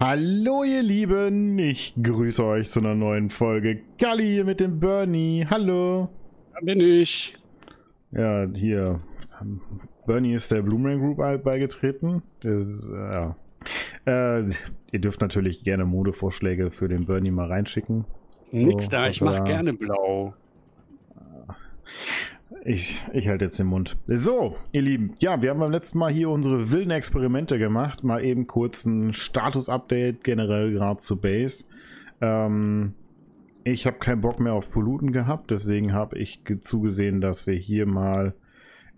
Hallo ihr Lieben, ich grüße euch zu einer neuen Folge. Galli hier mit dem Bernie. Hallo. Da bin ich. Ja, hier. Bernie ist der Boomerang Group beigetreten. Das, äh, ja. Äh, ihr dürft natürlich gerne Modevorschläge für den Bernie mal reinschicken. Nix so, da, ich mach gerne blau. Ich, ich halte jetzt den Mund. So, ihr Lieben. Ja, wir haben beim letzten Mal hier unsere wilden Experimente gemacht. Mal eben kurz ein Status-Update generell gerade zu Base. Ähm, ich habe keinen Bock mehr auf Polluten gehabt. Deswegen habe ich zugesehen, dass wir hier mal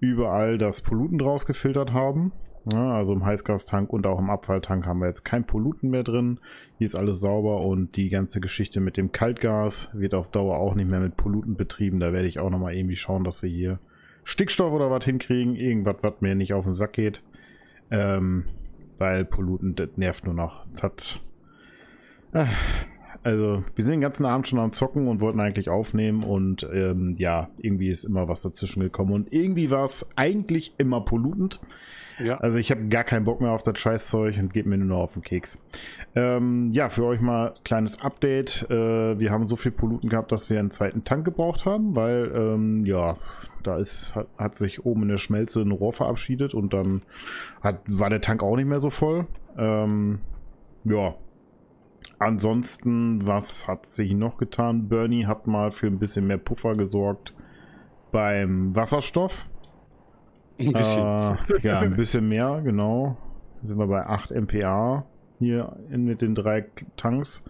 überall das Polluten draus gefiltert haben. Ja, also im Heißgastank und auch im Abfalltank haben wir jetzt kein Polluten mehr drin. Hier ist alles sauber und die ganze Geschichte mit dem Kaltgas wird auf Dauer auch nicht mehr mit Polluten betrieben. Da werde ich auch nochmal irgendwie schauen, dass wir hier Stickstoff oder was hinkriegen. Irgendwas, was mir nicht auf den Sack geht. Ähm, weil Polluten, das nervt nur noch. Das äh, also, wir sind den ganzen Abend schon am Zocken und wollten eigentlich aufnehmen und ähm, ja, irgendwie ist immer was dazwischen gekommen und irgendwie war es eigentlich immer pollutend. Ja. Also ich habe gar keinen Bock mehr auf das Scheißzeug und geht mir nur noch auf den Keks. Ähm, ja, für euch mal kleines Update. Äh, wir haben so viel Polluten gehabt, dass wir einen zweiten Tank gebraucht haben, weil ähm, ja, da ist, hat, hat, sich oben in der Schmelze ein Rohr verabschiedet und dann hat, war der Tank auch nicht mehr so voll. Ähm, ja, Ansonsten, was hat sich noch getan? Bernie hat mal für ein bisschen mehr Puffer gesorgt beim Wasserstoff. Ein bisschen. Äh, ja, ein bisschen mehr, genau. Da sind wir bei 8 MPA hier in, mit den drei Tanks.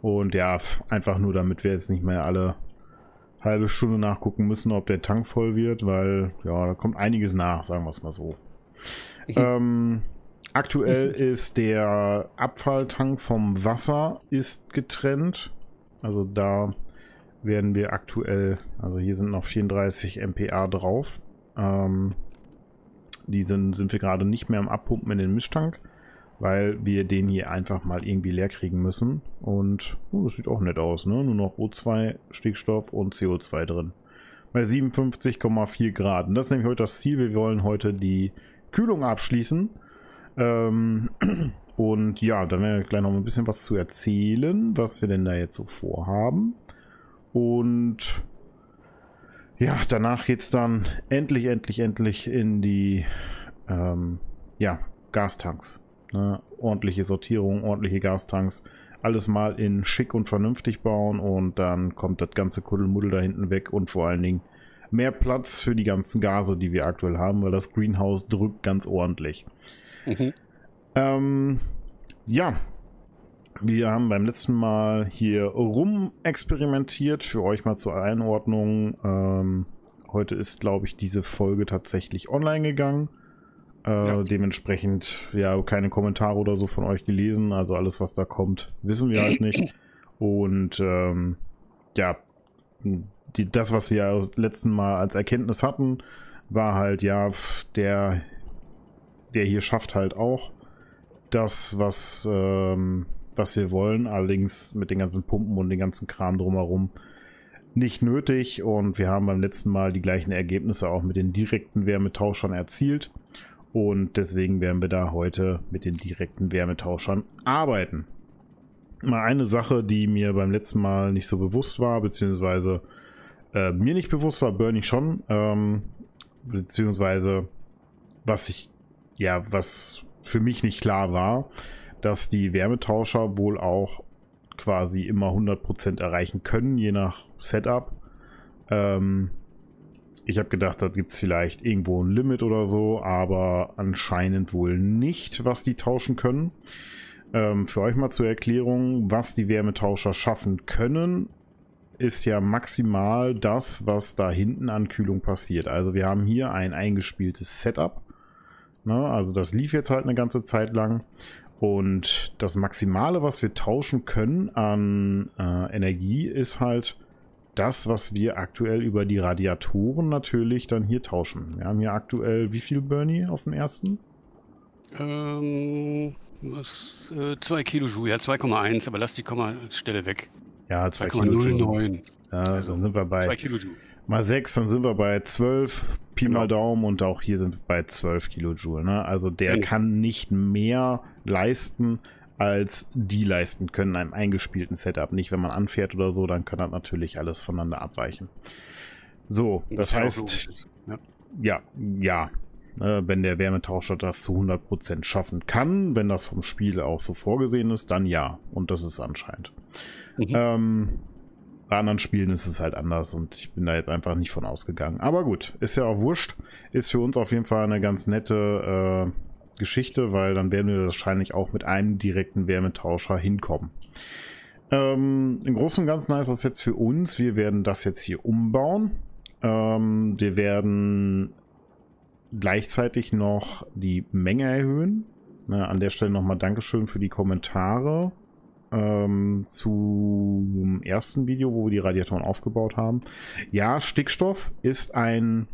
Und ja, einfach nur, damit wir jetzt nicht mehr alle halbe Stunde nachgucken müssen, ob der Tank voll wird, weil ja, da kommt einiges nach, sagen wir es mal so. ähm, Aktuell ist der Abfalltank vom Wasser ist getrennt. Also da werden wir aktuell, also hier sind noch 34 MPA drauf. Ähm, die sind, sind wir gerade nicht mehr am Abpumpen in den Mischtank, weil wir den hier einfach mal irgendwie leer kriegen müssen. Und oh, das sieht auch nett aus, ne? Nur noch O2, Stickstoff und CO2 drin. Bei 57,4 Grad. Und das ist nämlich heute das Ziel. Wir wollen heute die Kühlung abschließen. Ähm, und ja, da werden wir gleich noch ein bisschen was zu erzählen, was wir denn da jetzt so vorhaben. Und ja, danach geht es dann endlich, endlich, endlich in die ähm, ja, Gastanks. Ne? Ordentliche Sortierung, ordentliche Gastanks. Alles mal in schick und vernünftig bauen und dann kommt das ganze Kuddelmuddel da hinten weg und vor allen Dingen mehr Platz für die ganzen Gase, die wir aktuell haben, weil das Greenhouse drückt ganz ordentlich. Mhm. Ähm, ja, wir haben beim letzten Mal hier rum experimentiert. Für euch mal zur Einordnung. Ähm, heute ist, glaube ich, diese Folge tatsächlich online gegangen. Äh, ja. Dementsprechend, ja, keine Kommentare oder so von euch gelesen. Also alles, was da kommt, wissen wir halt nicht. Und ähm, ja, die, das, was wir das letzten Mal als Erkenntnis hatten, war halt, ja, der der hier schafft halt auch das, was, ähm, was wir wollen, allerdings mit den ganzen Pumpen und den ganzen Kram drumherum nicht nötig. Und wir haben beim letzten Mal die gleichen Ergebnisse auch mit den direkten Wärmetauschern erzielt. Und deswegen werden wir da heute mit den direkten Wärmetauschern arbeiten. Mal eine Sache, die mir beim letzten Mal nicht so bewusst war, beziehungsweise äh, mir nicht bewusst war, Bernie schon, ähm, beziehungsweise was ich ja, was für mich nicht klar war, dass die Wärmetauscher wohl auch quasi immer 100% erreichen können, je nach Setup. Ähm, ich habe gedacht, da gibt es vielleicht irgendwo ein Limit oder so, aber anscheinend wohl nicht, was die tauschen können. Ähm, für euch mal zur Erklärung, was die Wärmetauscher schaffen können, ist ja maximal das, was da hinten an Kühlung passiert. Also wir haben hier ein eingespieltes Setup Ne? Also das lief jetzt halt eine ganze Zeit lang. Und das Maximale, was wir tauschen können an äh, Energie, ist halt das, was wir aktuell über die Radiatoren natürlich dann hier tauschen. Wir haben hier aktuell wie viel Bernie auf dem ersten? Ähm, was, äh, 2 Kilojoule, ja 2,1, aber lass die Kommastelle weg. Ja, 2,09. Ja, also, dann sind wir bei 2 Kilojoule. Mal 6, dann sind wir bei 12. Pi genau. mal Daumen und auch hier sind wir bei 12 Kilojoule. Ne? Also der genau. kann nicht mehr leisten als die leisten können, einem eingespielten Setup. Nicht, wenn man anfährt oder so, dann kann das natürlich alles voneinander abweichen. So, das, das heißt, ja, ja, ja äh, wenn der Wärmetauscher das zu 100% schaffen kann, wenn das vom Spiel auch so vorgesehen ist, dann ja. Und das ist anscheinend. Mhm. Ähm, bei anderen Spielen ist es halt anders und ich bin da jetzt einfach nicht von ausgegangen. Aber gut, ist ja auch wurscht. Ist für uns auf jeden Fall eine ganz nette äh, Geschichte, weil dann werden wir wahrscheinlich auch mit einem direkten Wärmetauscher hinkommen. Ähm, Im Großen und Ganzen heißt das jetzt für uns, wir werden das jetzt hier umbauen. Ähm, wir werden gleichzeitig noch die Menge erhöhen. Na, an der Stelle nochmal Dankeschön für die Kommentare ähm, zum ersten Video, wo wir die Radiatoren aufgebaut haben. Ja, Stickstoff ist ein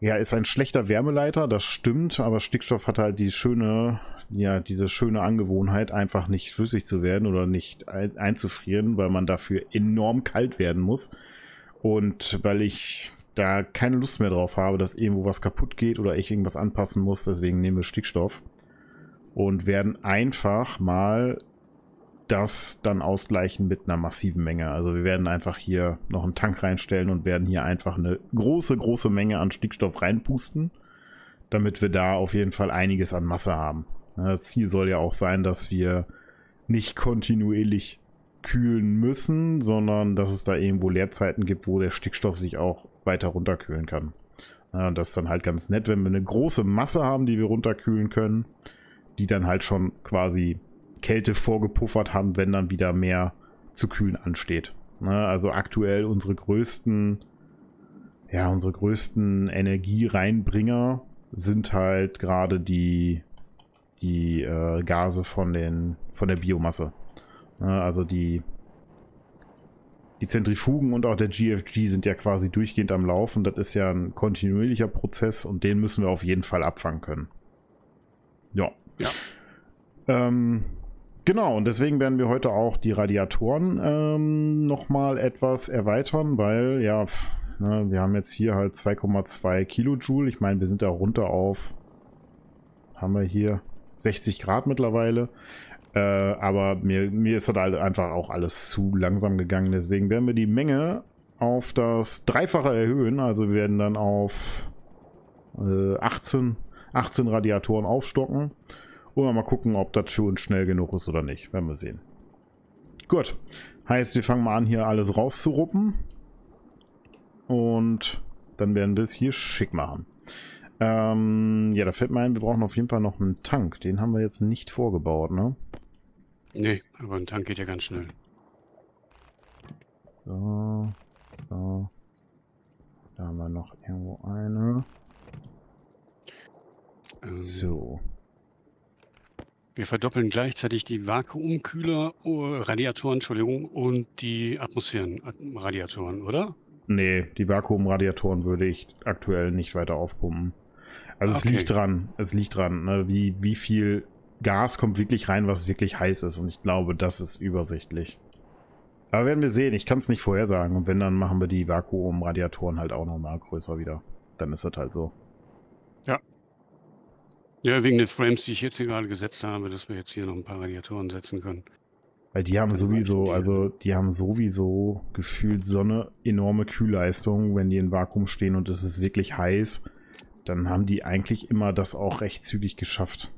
ja, ist ein schlechter Wärmeleiter, das stimmt, aber Stickstoff hat halt die schöne, ja, diese schöne Angewohnheit, einfach nicht flüssig zu werden oder nicht einzufrieren, weil man dafür enorm kalt werden muss. Und weil ich da keine Lust mehr drauf habe, dass irgendwo was kaputt geht oder ich irgendwas anpassen muss, deswegen nehmen wir Stickstoff und werden einfach mal das dann ausgleichen mit einer massiven Menge. Also wir werden einfach hier noch einen Tank reinstellen und werden hier einfach eine große, große Menge an Stickstoff reinpusten, damit wir da auf jeden Fall einiges an Masse haben. Das Ziel soll ja auch sein, dass wir nicht kontinuierlich kühlen müssen, sondern dass es da irgendwo Leerzeiten gibt, wo der Stickstoff sich auch weiter runterkühlen kann. das ist dann halt ganz nett, wenn wir eine große Masse haben, die wir runterkühlen können, die dann halt schon quasi Kälte vorgepuffert haben, wenn dann wieder mehr zu kühlen ansteht. Ne, also aktuell unsere größten, ja, unsere größten Energiereinbringer sind halt gerade die, die äh, Gase von, den, von der Biomasse. Ne, also die, die Zentrifugen und auch der GFG sind ja quasi durchgehend am Laufen. Das ist ja ein kontinuierlicher Prozess und den müssen wir auf jeden Fall abfangen können. Ja. Ja. Ähm, Genau, und deswegen werden wir heute auch die Radiatoren ähm, nochmal etwas erweitern, weil ja, ne, wir haben jetzt hier halt 2,2 Kilojoule. Ich meine, wir sind da runter auf, haben wir hier 60 Grad mittlerweile. Äh, aber mir, mir ist halt einfach auch alles zu langsam gegangen. Deswegen werden wir die Menge auf das Dreifache erhöhen. Also wir werden dann auf äh, 18, 18 Radiatoren aufstocken. Und mal gucken, ob das für uns schnell genug ist oder nicht. Werden wir sehen. Gut. Heißt, wir fangen mal an, hier alles rauszuruppen. Und dann werden wir es hier schick machen. Ähm, ja, da fällt mir ein, wir brauchen auf jeden Fall noch einen Tank. Den haben wir jetzt nicht vorgebaut, ne? Nee, aber ein Tank geht ja ganz schnell. So, so. Da haben wir noch irgendwo eine. Ähm. So. Wir verdoppeln gleichzeitig die Vakuumkühler, oh, Radiatoren, Entschuldigung, und die Atmosphärenradiatoren, oder? Nee, die Vakuumradiatoren würde ich aktuell nicht weiter aufpumpen. Also okay. es liegt dran, es liegt dran, ne, wie, wie viel Gas kommt wirklich rein, was wirklich heiß ist. Und ich glaube, das ist übersichtlich. Aber werden wir sehen, ich kann es nicht vorhersagen. Und wenn, dann machen wir die Vakuumradiatoren halt auch nochmal größer wieder. Dann ist das halt so. Ja, wegen den Frames, die ich jetzt hier gerade gesetzt habe, dass wir jetzt hier noch ein paar Radiatoren setzen können. Weil die haben sowieso, also die haben sowieso gefühlt so eine enorme Kühlleistung, wenn die in Vakuum stehen und es ist wirklich heiß, dann haben die eigentlich immer das auch recht zügig geschafft.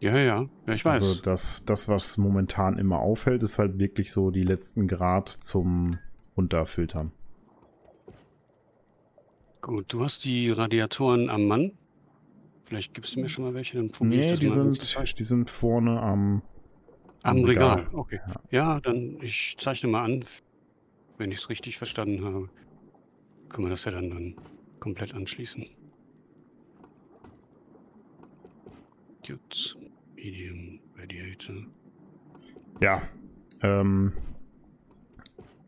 Ja, ja, ja, ich weiß. Also das, das, was momentan immer auffällt, ist halt wirklich so die letzten Grad zum Runterfiltern. Gut, du hast die Radiatoren am Mann. Vielleicht gibst du mir schon mal welche, dann probiere nee, ich das die mal. Sind, die sind vorne am, am, am Regal. Regal. Okay. Ja. ja, dann ich zeichne mal an, wenn ich es richtig verstanden habe. Können wir das ja dann, dann komplett anschließen. Gut. Medium Radiator. Ja. Ähm,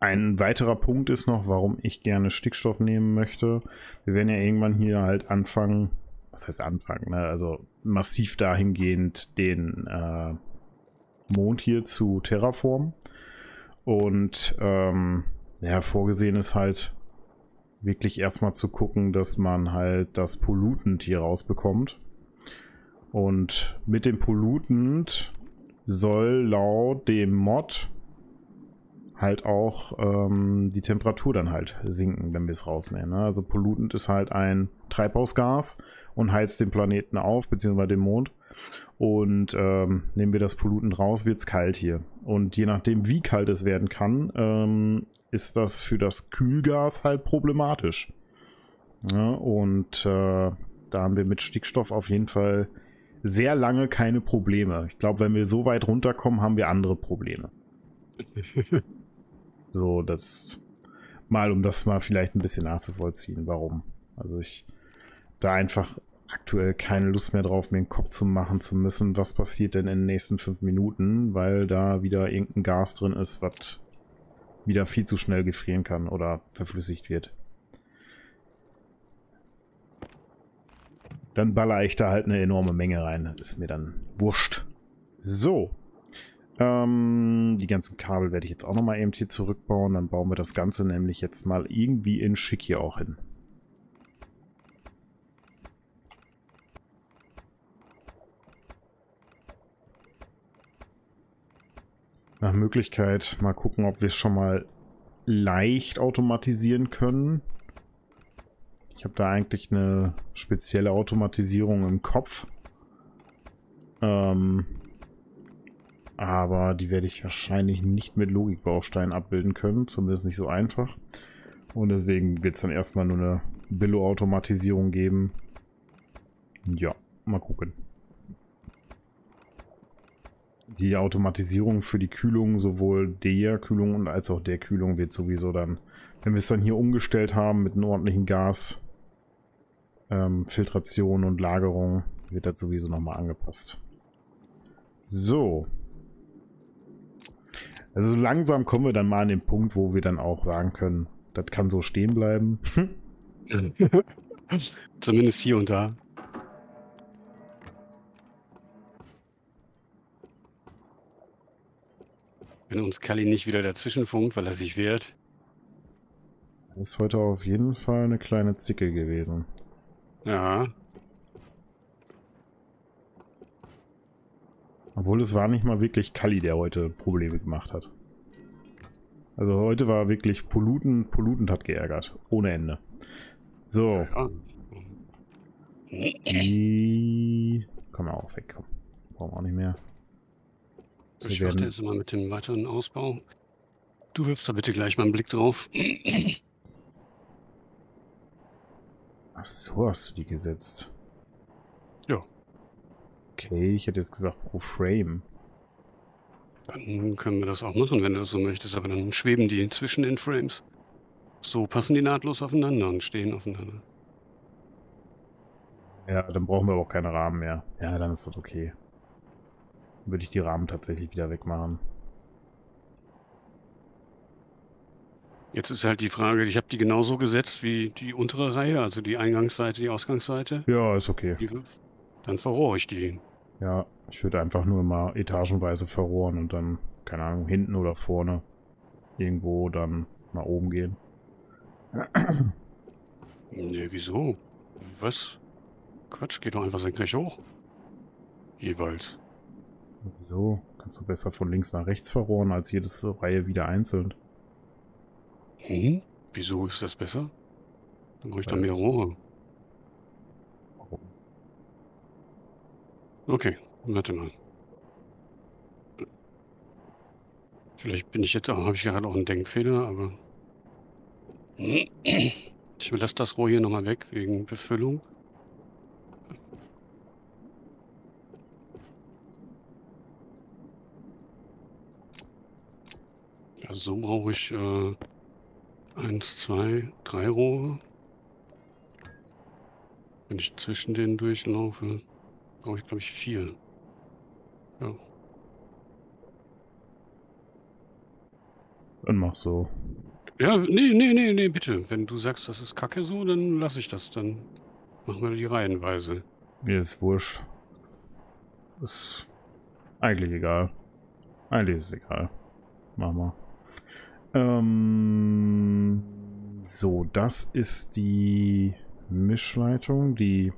ein weiterer Punkt ist noch, warum ich gerne Stickstoff nehmen möchte. Wir werden ja irgendwann hier halt anfangen, was heißt anfangen, ne? also massiv dahingehend den äh, Mond hier zu terraformen. Und ähm, ja, vorgesehen ist halt wirklich erstmal zu gucken, dass man halt das Pollutant hier rausbekommt. Und mit dem Pollutant soll laut dem Mod halt auch ähm, die Temperatur dann halt sinken, wenn wir es rausnehmen. Ne? Also Pollutant ist halt ein Treibhausgas und heizt den Planeten auf, beziehungsweise den Mond. Und ähm, nehmen wir das Pollutant raus, wird es kalt hier. Und je nachdem, wie kalt es werden kann, ähm, ist das für das Kühlgas halt problematisch. Ja, und äh, da haben wir mit Stickstoff auf jeden Fall sehr lange keine Probleme. Ich glaube, wenn wir so weit runterkommen, haben wir andere Probleme. so, das mal, um das mal vielleicht ein bisschen nachzuvollziehen, warum. Also ich da einfach aktuell keine Lust mehr drauf, mir den Kopf zu machen zu müssen, was passiert denn in den nächsten fünf Minuten, weil da wieder irgendein Gas drin ist, was wieder viel zu schnell gefrieren kann oder verflüssigt wird. Dann baller ich da halt eine enorme Menge rein. ist mir dann wurscht. So. Ähm, die ganzen Kabel werde ich jetzt auch nochmal eben hier zurückbauen. Dann bauen wir das Ganze nämlich jetzt mal irgendwie in schick hier auch hin. Nach Möglichkeit mal gucken, ob wir es schon mal leicht automatisieren können. Ich habe da eigentlich eine spezielle Automatisierung im Kopf. Ähm, aber die werde ich wahrscheinlich nicht mit Logikbausteinen abbilden können. Zumindest nicht so einfach. Und deswegen wird es dann erstmal nur eine Billo-Automatisierung geben. Ja, mal gucken die Automatisierung für die Kühlung, sowohl der Kühlung als auch der Kühlung, wird sowieso dann, wenn wir es dann hier umgestellt haben mit einem ordentlichen Gas, ähm, Filtration und Lagerung, wird das sowieso nochmal angepasst. So. Also langsam kommen wir dann mal an den Punkt, wo wir dann auch sagen können, das kann so stehen bleiben. Zumindest hier und da. Wenn uns Kali nicht wieder dazwischen funkt, weil er sich wehrt. Ist heute auf jeden Fall eine kleine Zicke gewesen. Ja. Obwohl es war nicht mal wirklich Kali, der heute Probleme gemacht hat. Also heute war wirklich Polluten, Polluten hat geärgert. Ohne Ende. So. Die... Komm mal auf, weg. Komm. Brauchen wir auch nicht mehr. Ich wir warte jetzt mal mit dem weiteren Ausbau. Du wirfst da bitte gleich mal einen Blick drauf. Ach so, hast du die gesetzt. Okay, ich hätte jetzt gesagt pro Frame. Dann können wir das auch machen, wenn du das so möchtest, aber dann schweben die zwischen den Frames. So passen die nahtlos aufeinander und stehen aufeinander. Ja, dann brauchen wir aber auch keine Rahmen mehr. Ja, dann ist das okay würde ich die Rahmen tatsächlich wieder wegmachen. Jetzt ist halt die Frage, ich habe die genauso gesetzt wie die untere Reihe, also die Eingangsseite, die Ausgangsseite. Ja, ist okay. Die, dann verrohre ich die. Ja, ich würde einfach nur mal etagenweise verrohren und dann, keine Ahnung, hinten oder vorne irgendwo dann nach oben gehen. Nee, wieso? Was? Quatsch, geht doch einfach senkrecht hoch. Jeweils. Wieso? Kannst du besser von links nach rechts verrohren, als jedes Reihe wieder einzeln. Hm? Wieso ist das besser? Dann brauche ich da mehr Rohre. Okay, warte mal. Vielleicht bin ich jetzt auch, habe ich gerade auch einen Denkfehler, aber ich lasse das Rohr hier nochmal weg wegen Befüllung. Also so brauche ich äh, eins, zwei, drei Rohre. Wenn ich zwischen denen durchlaufe, brauche ich glaube ich vier. Ja. Dann mach so. Ja, nee, nee, nee, nee, bitte. Wenn du sagst, das ist kacke so, dann lasse ich das. Dann machen wir die reihenweise. Mir ist wurscht. Ist eigentlich egal. Eigentlich ist es egal. Mach mal. Ähm, so, das ist die Mischleitung. Die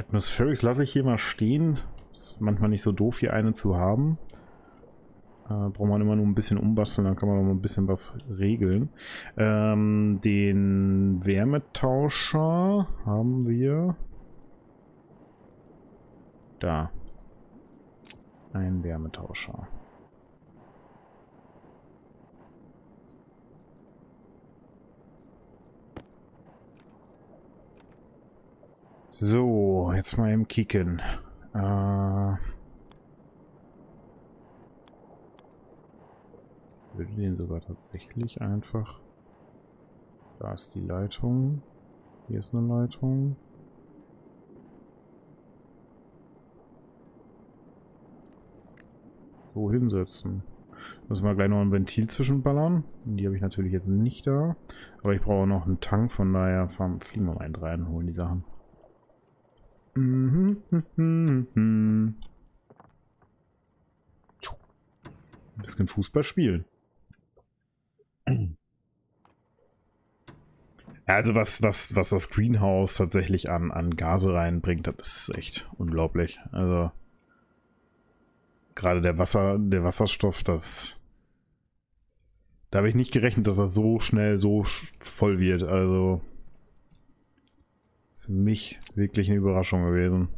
Atmospherics lasse ich hier mal stehen. Ist manchmal nicht so doof, hier eine zu haben. Äh, braucht man immer nur ein bisschen umbasteln, dann kann man noch mal ein bisschen was regeln. Ähm, den Wärmetauscher haben wir. Da. Ein Wärmetauscher. So, jetzt mal im Kicken. Äh, würde den sogar tatsächlich einfach. Da ist die Leitung. Hier ist eine Leitung. So hinsetzen. Müssen wir gleich noch ein Ventil zwischenballern. Die habe ich natürlich jetzt nicht da. Aber ich brauche noch einen Tank, von daher fliegen wir mal einen rein und holen die Sachen. Mhm. Ein bisschen Fußball spielen. Also was, was, was das Greenhouse tatsächlich an, an Gase reinbringt, das ist echt unglaublich. Also gerade der Wasser, der Wasserstoff, das da habe ich nicht gerechnet, dass das so schnell so voll wird. Also für mich wirklich eine Überraschung gewesen.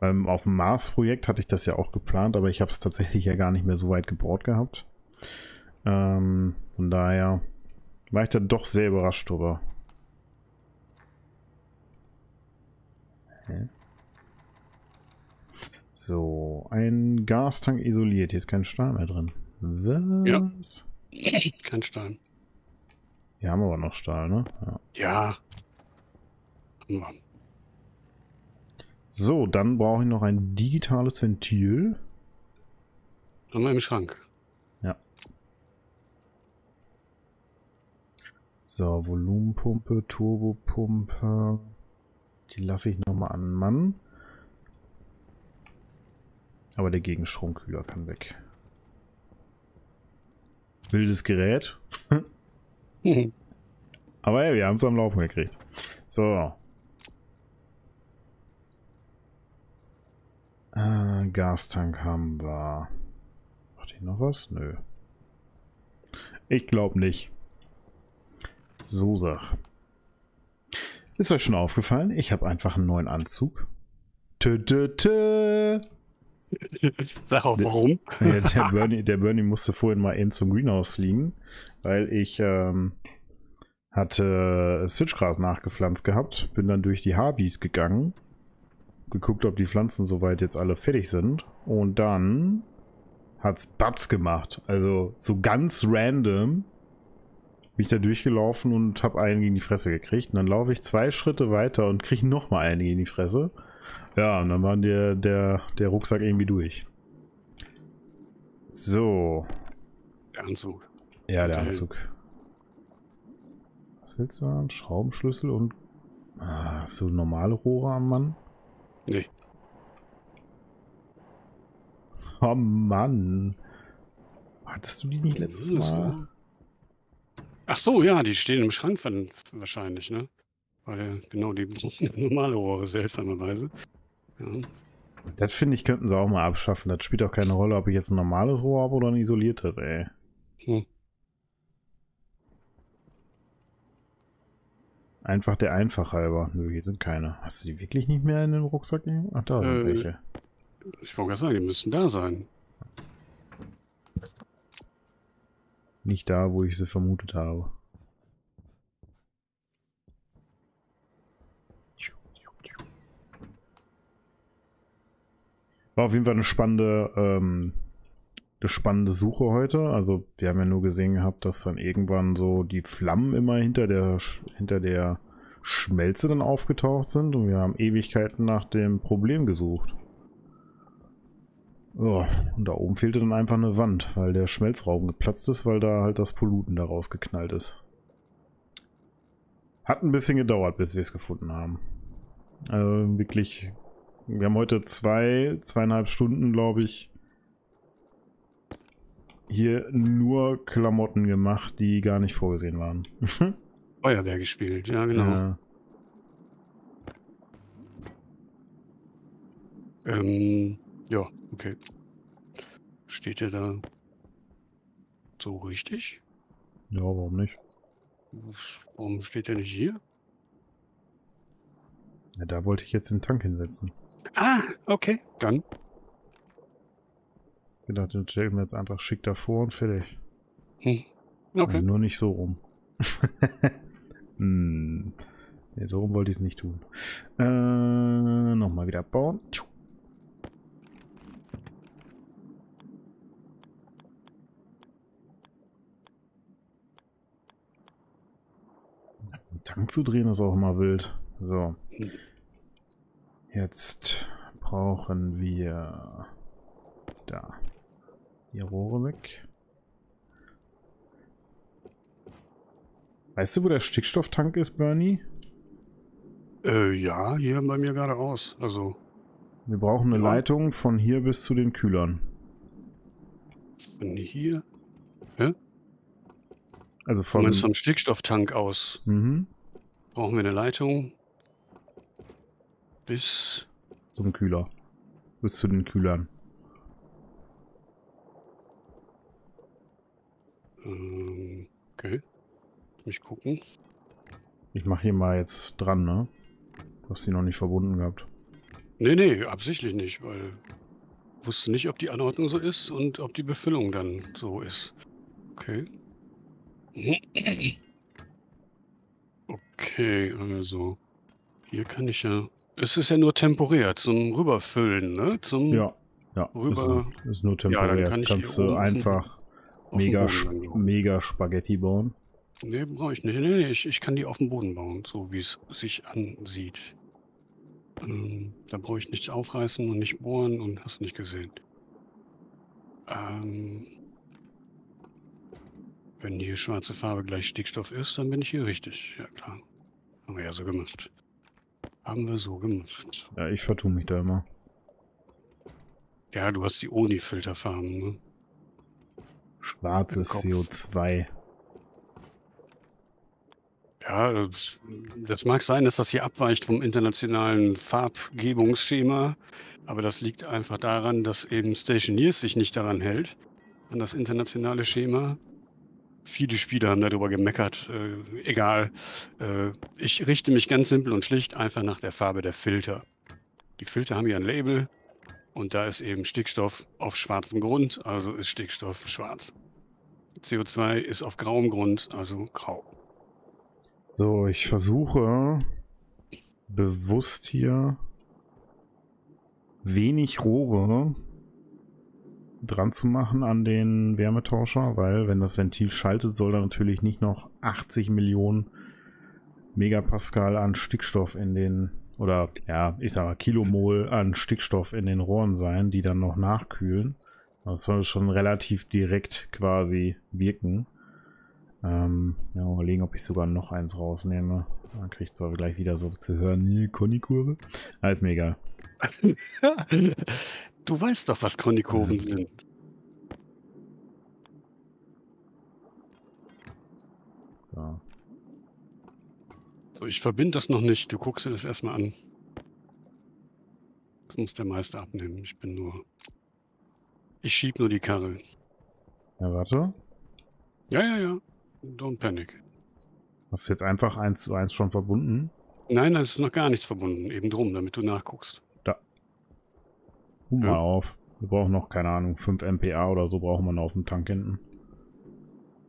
Ähm, auf dem Mars-Projekt hatte ich das ja auch geplant, aber ich habe es tatsächlich ja gar nicht mehr so weit gebaut gehabt. Ähm, von daher war ich da doch sehr überrascht drüber. Hä? So, ein Gastank isoliert. Hier ist kein Stahl mehr drin. Was? Ja. Kein Stahl. Hier haben wir aber noch Stahl, ne? Ja. ja. So, dann brauche ich noch ein digitales Ventil. Haben wir im Schrank. Ja. So, Volumenpumpe, Turbopumpe. Die lasse ich nochmal an Mann. Aber der Gegenstromkühler kann weg. Wildes Gerät. Aber ja, wir haben es am Laufen gekriegt. So. Äh, Gastank haben wir. Macht hier noch was? Nö. Ich glaube nicht. So Sach. Ist euch schon aufgefallen? Ich habe einfach einen neuen Anzug. Tö, tö, tö. Sag auch warum. Der, der, Bernie, der Bernie musste vorhin mal eben zum Greenhouse fliegen, weil ich ähm, hatte Switchgras nachgepflanzt gehabt, bin dann durch die Harveys gegangen, geguckt, ob die Pflanzen soweit jetzt alle fertig sind und dann hat's Batz gemacht. Also so ganz random bin ich da durchgelaufen und habe einen gegen die Fresse gekriegt. Und dann laufe ich zwei Schritte weiter und kriege nochmal einen gegen die Fresse. Ja, und dann war der, der, der Rucksack irgendwie durch. So. Der Anzug. Ja, der, Anzug. Was willst du haben? Schraubenschlüssel und... Ah, hast du normale Rohre am Mann? Nee. Oh Mann. Hattest du die nicht letztes Mal? Ach so, ja, die stehen im Schrank wahrscheinlich, ne? Weil genau die normale Rohre seltsamerweise. Das finde ich, könnten sie auch mal abschaffen. Das spielt auch keine Rolle, ob ich jetzt ein normales Rohr habe oder ein isoliertes, ey. Hm. Einfach der Einfach halber. Nö, hier sind keine. Hast du die wirklich nicht mehr in den Rucksack nehmen? Ach, da sind äh, welche. Ich wollte gerade sagen, die müssten da sein. Nicht da, wo ich sie vermutet habe. War auf jeden Fall eine spannende, ähm, eine spannende Suche heute. Also wir haben ja nur gesehen gehabt, dass dann irgendwann so die Flammen immer hinter der, hinter der Schmelze dann aufgetaucht sind und wir haben Ewigkeiten nach dem Problem gesucht. Ja, und da oben fehlte dann einfach eine Wand, weil der Schmelzraum geplatzt ist, weil da halt das Polluten da rausgeknallt ist. Hat ein bisschen gedauert, bis wir es gefunden haben. Also wirklich wir haben heute zwei, zweieinhalb Stunden, glaube ich, hier nur Klamotten gemacht, die gar nicht vorgesehen waren. Feuerwehr gespielt, ja genau. Ja. Ähm, ja, okay. Steht er da so richtig? Ja, warum nicht? Warum steht er nicht hier? Ja, da wollte ich jetzt den Tank hinsetzen. Ah, okay, dann. Ich dachte, den stellen wir jetzt einfach schick davor und fertig. Hm. Okay. Also nur nicht so rum. hm. Nee, so rum wollte ich es nicht tun. Äh, Nochmal wieder bauen. Tank zu drehen ist auch immer wild. So. Jetzt brauchen wir da die Rohre weg. Weißt du, wo der Stickstofftank ist, Bernie? Äh, ja, hier bei mir geradeaus. Also. Wir brauchen eine ja. Leitung von hier bis zu den Kühlern. Von hier? Hä? Also von. Du vom Stickstofftank aus. Mhm. Brauchen wir eine Leitung bis zum Kühler. Bis zu den Kühlern. Okay. Mich gucken. Ich mache hier mal jetzt dran, ne? Du hast sie noch nicht verbunden gehabt. Nee, nee, absichtlich nicht, weil ich wusste nicht, ob die Anordnung so ist und ob die Befüllung dann so ist. Okay. Okay, also hier kann ich ja. Es ist ja nur temporär zum Rüberfüllen, ne? Zum ja, ja. Rüber. Ist, ist nur temporär. Ja, kann Kannst du einfach mega, mega Spaghetti bauen. Nee, brauche ich nicht. Nee, nee, ich, ich kann die auf dem Boden bauen, so wie es sich ansieht. Ähm, da brauche ich nichts aufreißen und nicht bohren und hast nicht gesehen. Ähm, wenn hier schwarze Farbe gleich Stickstoff ist, dann bin ich hier richtig. Ja, klar. Haben wir ja so gemacht. Haben wir so gemacht. Ja, ich vertue mich da immer. Ja, du hast die Oni-Filterfarben, ne? Schwarzes CO2. Ja, das, mag sein, dass das hier abweicht vom internationalen Farbgebungsschema, aber das liegt einfach daran, dass eben Stationeers sich nicht daran hält, an das internationale Schema. Viele Spieler haben darüber gemeckert. Äh, egal. Äh, ich richte mich ganz simpel und schlicht einfach nach der Farbe der Filter. Die Filter haben hier ein Label und da ist eben Stickstoff auf schwarzem Grund, also ist Stickstoff schwarz. CO2 ist auf grauem Grund, also grau. So, ich versuche bewusst hier wenig Rohre dran zu machen an den Wärmetauscher, weil wenn das Ventil schaltet, soll da natürlich nicht noch 80 Millionen Megapascal an Stickstoff in den, oder ja, ich sag mal Kilomol an Stickstoff in den Rohren sein, die dann noch nachkühlen. Das soll schon relativ direkt quasi wirken. Ähm, ja, mal überlegen, ob ich sogar noch eins rausnehme. Dann kriegt zwar gleich wieder so zu hören, nee, Konnikurve. Alles egal. du weißt doch, was Konnikurven sind. Ja. So, ich verbinde das noch nicht. Du guckst dir das erstmal an. Das muss der Meister abnehmen. Ich bin nur. Ich schieb nur die Karre. Ja, warte. Ja, ja, ja. Don't panic. Hast du jetzt einfach eins zu eins schon verbunden? Nein, das ist noch gar nichts verbunden. Eben drum, damit du nachguckst. Ja. mal auf. Wir brauchen noch, keine Ahnung, 5 MPA oder so brauchen wir noch auf dem Tank hinten.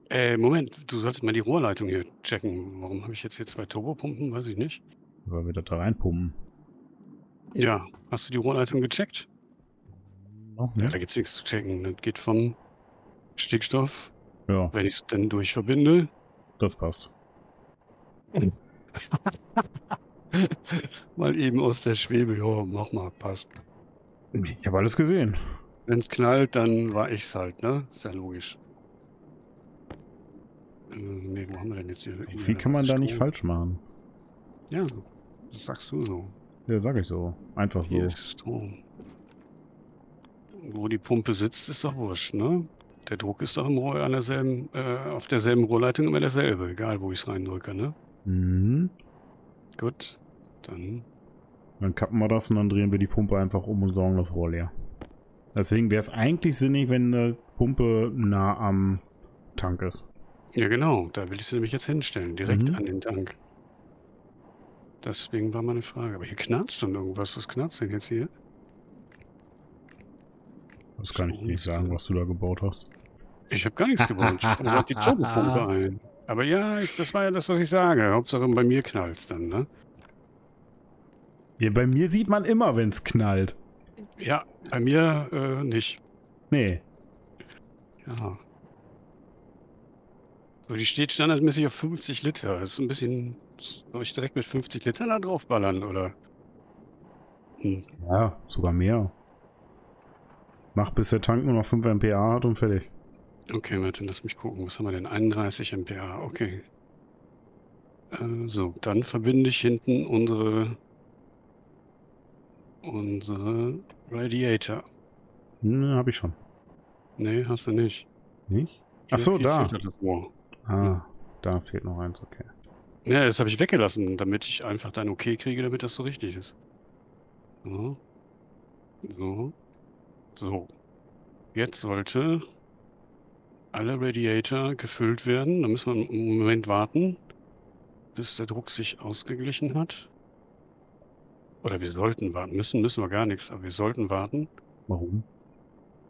Äh, Moment, du solltest mal die Rohrleitung hier checken. Warum habe ich jetzt hier zwei Turbopumpen? Weiß ich nicht. Weil wir das da reinpumpen. Ja, hast du die Rohrleitung gecheckt? Noch nicht. Ja, da gibt es nichts zu checken. Das geht vom Stickstoff ja. Wenn ich es dann durchverbinde. Das passt. mal eben aus der Schwebe, ja, mach mal, passt. Ich habe alles gesehen. Wenn es knallt, dann war ich's halt, ne? Ist ja logisch. Nee, wo haben wir denn jetzt diese? So viel kann man da nicht falsch machen. Ja, das sagst du so. Ja, sag ich so. Einfach so. Wo die Pumpe sitzt, ist doch wurscht, ne? Der Druck ist doch im Rohr an derselben, äh, auf derselben Rohrleitung immer derselbe, egal wo ich es reindrücke, ne? Mhm. Gut, dann. Dann kappen wir das und dann drehen wir die Pumpe einfach um und saugen das Rohr leer. Deswegen wäre es eigentlich sinnig, wenn eine Pumpe nah am Tank ist. Ja, genau. Da will ich sie nämlich jetzt hinstellen. Direkt Mhm. an den Tank. Deswegen war meine Frage. Aber hier knarzt schon irgendwas. Was knarzt denn jetzt hier? Das kann ich nicht sagen, was du da gebaut hast. Ich habe gar nichts gebaut. Ich gerade die Turbopumpe ein. Aber ja, ich, das war ja das, was ich sage. Hauptsache bei mir knallt dann, ne? Ja, bei mir sieht man immer, wenn es knallt. Ja, bei mir äh, nicht. Nee. Ja. So, die steht standardmäßig auf 50 Liter. Das ist ein bisschen. Soll ich direkt mit 50 Litern da draufballern, oder? Hm. Ja, sogar mehr. Mach bis der Tank nur noch 5 MPa hat und fertig. Okay, warte, lass mich gucken. Was haben wir denn? 31 MPa, okay. Äh, so, dann verbinde ich hinten unsere unsere Radiator. Hm, hab ich schon. Nee, hast du nicht. Nicht? Ach so, da. fehlt halt. Ah, da fehlt noch eins, okay. Ja, das habe ich weggelassen, damit ich einfach dann okay kriege, damit das so richtig ist. So. So. So. Jetzt sollte alle Radiator gefüllt werden. Da müssen wir einen Moment warten, bis der Druck sich ausgeglichen hat. Oder wir sollten warten. Müssen, müssen wir gar nichts, aber wir sollten warten. Warum?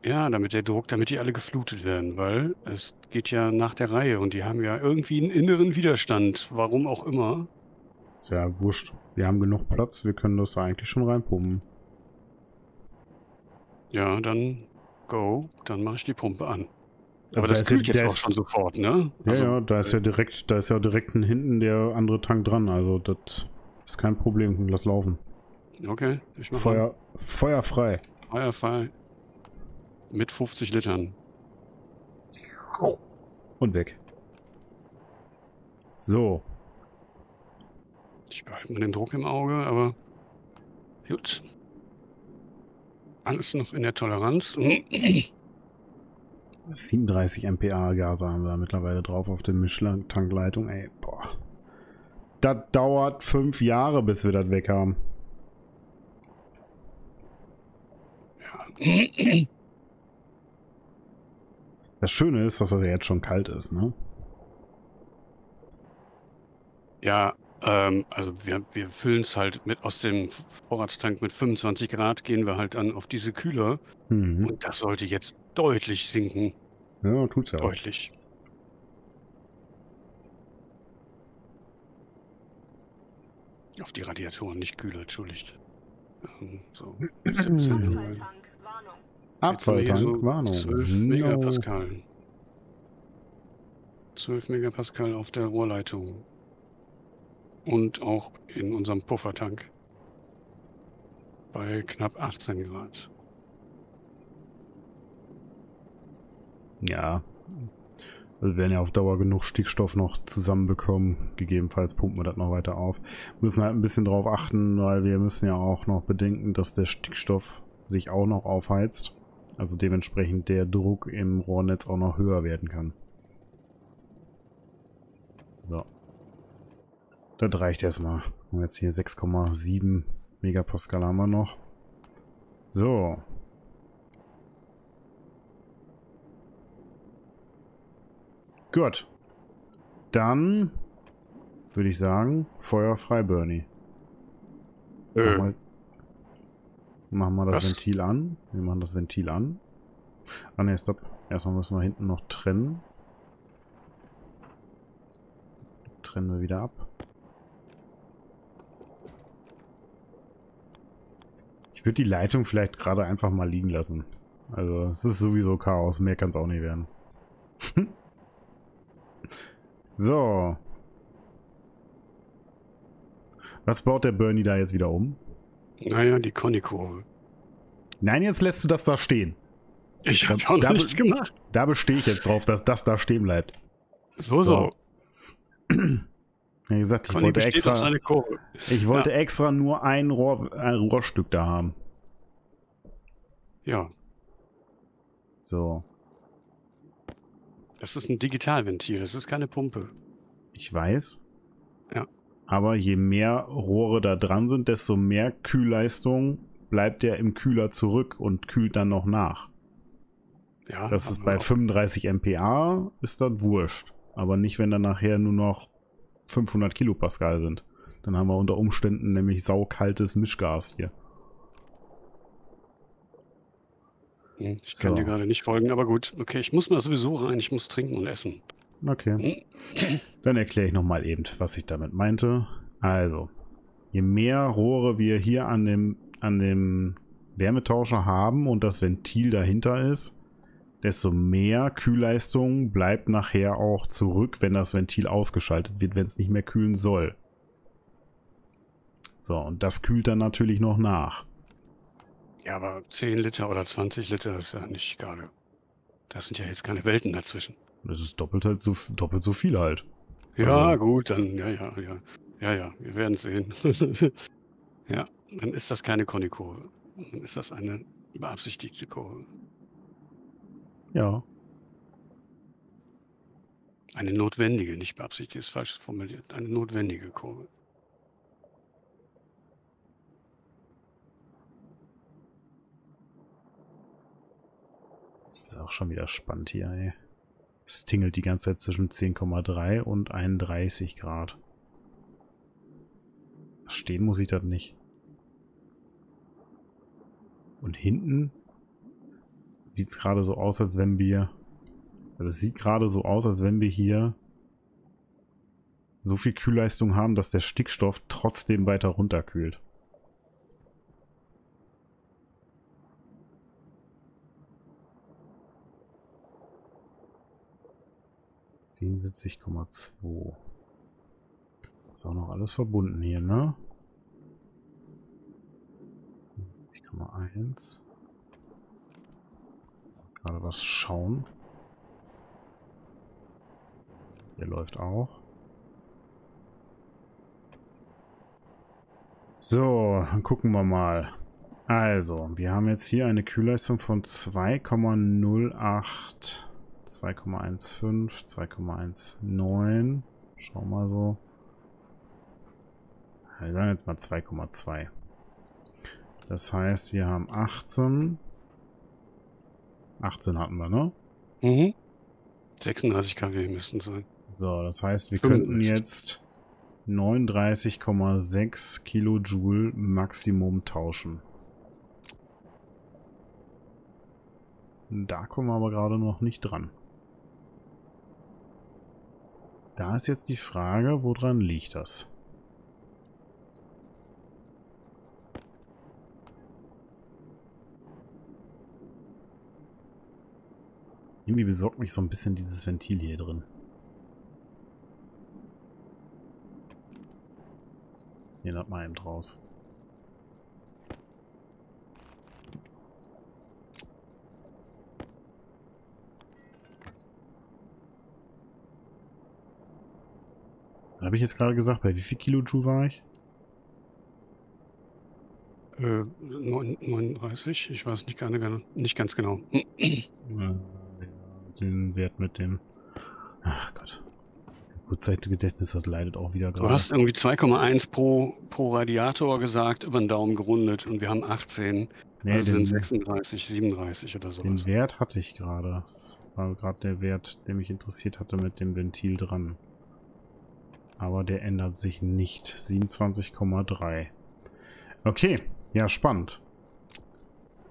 Ja, damit der Druck, damit die alle geflutet werden, weil es geht ja nach der Reihe und die haben ja irgendwie einen inneren Widerstand, warum auch immer. Ist ja wurscht. Wir haben genug Platz, wir können das eigentlich schon reinpumpen. Ja, dann go, dann mache ich die Pumpe an. Also Aber da das ist ja- kühlt jetzt der auch ist- schon sofort, ne? Ja, Also, ja, da ist ja direkt, da ist ja direkt hinten der andere Tank dran. Also das ist kein Problem. Lass laufen. Okay, ich mache Feuer, feuerfrei. Feuerfrei. Mit 50 Litern. Und weg. So. Ich behalte mal den Druck im Auge, aber gut. Alles noch in der Toleranz. 37 MPa Gase haben wir da mittlerweile drauf auf der Michelin-Tankleitung. Ey, boah. Das dauert fünf Jahre, bis wir das weg haben. Ja. Das Schöne ist, dass das ja jetzt schon kalt ist, ne? Ja, ähm, also wir, wir füllen es halt mit aus dem Vorratstank mit 25 Grad, gehen wir halt dann auf diese Kühler Mhm. und das sollte jetzt deutlich sinken. Ja, tut's ja auch. Deutlich. Auf die Radiatoren, nicht Kühler, entschuldigt. Ähm, so. 17, Abfalltank, Warnung. Jetzt haben wir hier Abfalltank, so Warnung. 12 No. Megapascal. 12 Megapascal auf der Rohrleitung. Und auch in unserem Puffertank. Bei knapp 18 Grad. Ja. Also wir werden ja auf Dauer genug Stickstoff noch zusammenbekommen. Gegebenenfalls pumpen wir das noch weiter auf. Müssen halt ein bisschen drauf achten, weil wir müssen ja auch noch bedenken, dass der Stickstoff sich auch noch aufheizt. Also dementsprechend der Druck im Rohrnetz auch noch höher werden kann. So. Das reicht erstmal. Und jetzt hier 6,7 Megapascal haben wir noch. So. Gut. Dann würde ich sagen, Feuer frei, Bernie. Mach Äh, mal, mach mal das was? Ventil an. Wir machen das Ventil an. Ah ne, stopp. Erstmal müssen wir hinten noch trennen. Trennen wir wieder ab. Ich würde die Leitung vielleicht gerade einfach mal liegen lassen. Also es ist sowieso Chaos. Mehr kann es auch nicht werden. so. Was baut der Bernie da jetzt wieder um? Naja, die Conny-Kurve. Nein, jetzt lässt du das da stehen. Ich habe auch da- nichts gemacht. Da bestehe ich jetzt drauf, dass das da stehen bleibt. So, So. so. Wie gesagt, ich Conny wollte extra, ich wollte extra nur ein, Rohr, ein Rohrstück da haben. Ja, So, das ist ein Digitalventil, das ist keine Pumpe. ich weiß. Ja. Aber je mehr Rohre da dran sind, desto mehr Kühlleistung bleibt der im Kühler zurück und kühlt dann noch nach. Ja, das ist bei 35 MPa ist das wurscht. Aber nicht, wenn dann nachher nur noch 500 Kilopascal sind. Dann haben wir unter Umständen nämlich saukaltes Mischgas hier. Hm, ich kann so. dir gerade nicht folgen, aber gut. Okay, ich muss mal sowieso rein. Ich muss trinken und essen. Okay. Dann erkläre ich nochmal eben, was ich damit meinte. Also, je mehr Rohre wir hier an dem, an dem Wärmetauscher haben und das Ventil dahinter ist, desto mehr Kühlleistung bleibt nachher auch zurück, wenn das Ventil ausgeschaltet wird, wenn es nicht mehr kühlen soll. So, und das kühlt dann natürlich noch nach. Ja, aber 10 Liter oder 20 Liter ist ja nicht gerade. Das sind ja jetzt keine Welten dazwischen. Das ist doppelt halt so doppelt so viel halt. Ja, also. gut, dann, ja, ja, ja. Ja, ja, wir werden sehen. ja, dann ist das keine Conny-Kurve. Dann ist das eine beabsichtigte Kurve. Ja. Eine notwendige, nicht beabsichtigt, ist falsch formuliert. Eine notwendige Kurve. Das ist auch schon wieder spannend hier, ey. Es tingelt die ganze Zeit zwischen 10,3 und 31 Grad. Stehen muss ich das nicht. Und hinten sieht es gerade so aus, als wenn wir... Also es sieht gerade so aus, als wenn wir hier so viel Kühlleistung haben, dass der Stickstoff trotzdem weiter runterkühlt. 77,2. Ist auch noch alles verbunden hier, ne? 70,1. Gerade was schauen. Hier läuft auch. So, dann gucken wir mal. Also, wir haben jetzt hier eine Kühlleistung von 2,08 2,15, 2,19. Schau mal so. Wir sagen jetzt mal 2,2. Das heißt, wir haben 18. 18 hatten wir, ne? Mhm. 36 kW müssten sein. So, das heißt, wir 35. könnten jetzt 39,6 Kilojoule Maximum tauschen. Da kommen wir aber gerade noch nicht dran. Da ist jetzt die Frage, woran liegt das? Irgendwie besorgt mich so ein bisschen dieses Ventil hier drin. Hier hat man eben draus. Habe ich jetzt gerade gesagt, bei wie viel Kilojoule war ich? Äh, 39, ich weiß nicht, gerne, nicht ganz genau. den Wert mit dem... Ach Gott. Kurzzeitgedächtnis, das leidet auch wieder gerade. Du hast irgendwie 2,1 pro, pro Radiator gesagt, über den Daumen gerundet und wir haben 18. Nee, also sind 36, 37 oder so. Den Wert hatte ich gerade. Das war gerade der Wert, der mich interessiert hatte mit dem Ventil dran. Aber der ändert sich nicht. 27,3. Okay, ja, spannend.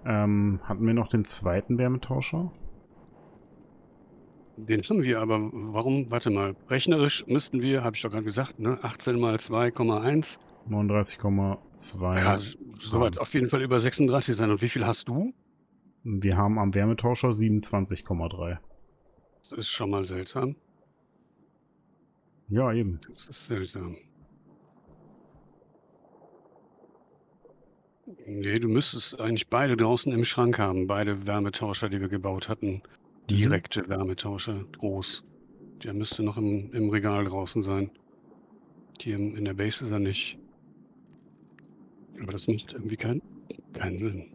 Ähm, hatten wir noch den zweiten Wärmetauscher? Den haben wir, aber warum? Warte mal. Rechnerisch müssten wir, habe ich doch gerade gesagt, ne? 18 mal 2,1. 39,2. Ja, soweit auf jeden Fall über 36 sein. Und wie viel hast du? Wir haben am Wärmetauscher 27,3. Das ist schon mal seltsam. Ja, eben. Das ist seltsam. Nee, du müsstest eigentlich beide draußen im Schrank haben, beide Wärmetauscher, die wir gebaut hatten. Mhm. Direkte Wärmetauscher, groß. Der müsste noch im, im Regal draußen sein. Hier in, in der Base ist er nicht. Aber das macht irgendwie kein, keinen Sinn.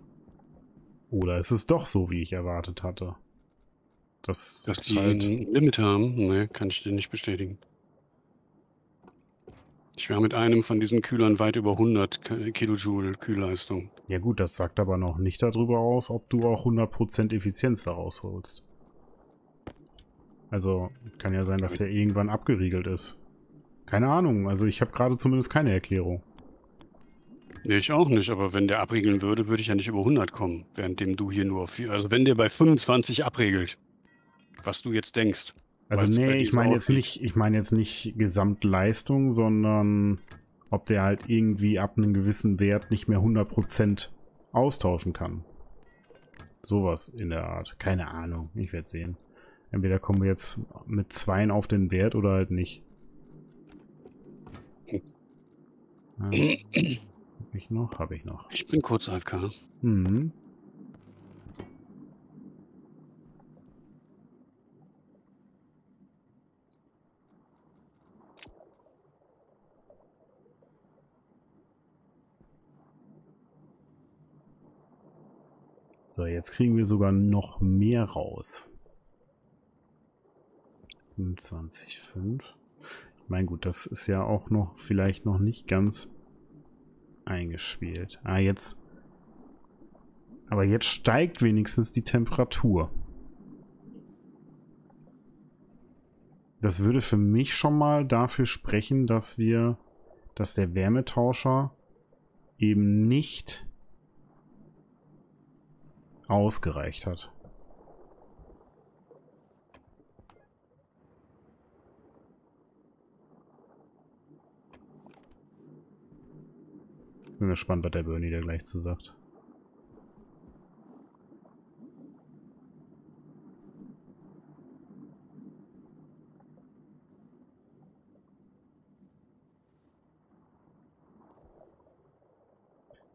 Oder ist es doch so, wie ich erwartet hatte? Das Dass die halt... ein Limit haben? Nee, kann ich dir nicht bestätigen. Ich war mit einem von diesen Kühlern weit über 100 K- Kilojoule Kühlleistung. Ja gut, das sagt aber noch nicht darüber aus, ob du auch 100% Effizienz daraus holst. Also, kann ja sein, dass der irgendwann abgeriegelt ist. Keine Ahnung, also ich habe gerade zumindest keine Erklärung. Nee, ich auch nicht, aber wenn der abriegeln würde, würde ich ja nicht über 100 kommen, währenddem du hier nur auf also wenn der bei 25 abregelt, was du jetzt denkst. Also Weil's nee, ich meine jetzt nicht, ich meine jetzt nicht Gesamtleistung, sondern ob der halt irgendwie ab einem gewissen Wert nicht mehr 100% austauschen kann. Sowas in der Art. Keine Ahnung, ich werde sehen. Entweder kommen wir jetzt mit Zweien auf den Wert oder halt nicht. Ja, hab ich noch? Habe ich noch. Ich bin kurz AFK. Mhm. So, jetzt kriegen wir sogar noch mehr raus. 25,5. Ich meine, gut, das ist ja auch noch vielleicht noch nicht ganz eingespielt. Ah, jetzt. Aber jetzt steigt wenigstens die Temperatur. Das würde für mich schon mal dafür sprechen, dass wir, dass der Wärmetauscher eben nicht ausgereicht hat. Bin gespannt, was der Bernie da gleich zu sagt.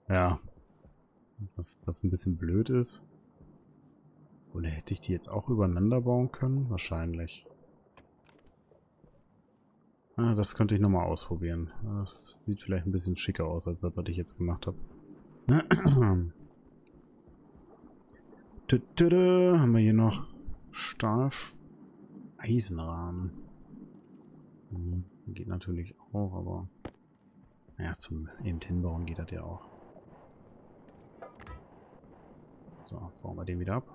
Ja. Was, was ein bisschen blöd ist. Oder hätte ich die jetzt auch übereinander bauen können? Wahrscheinlich. Ah, das könnte ich nochmal ausprobieren. Das sieht vielleicht ein bisschen schicker aus, als das, was ich jetzt gemacht habe. Tütüdü, Haben wir hier noch Stahl... Eisenrahmen. Hm, Geht natürlich auch, aber... Naja, zum eben hinbauen geht das ja auch. So, bauen wir den wieder ab.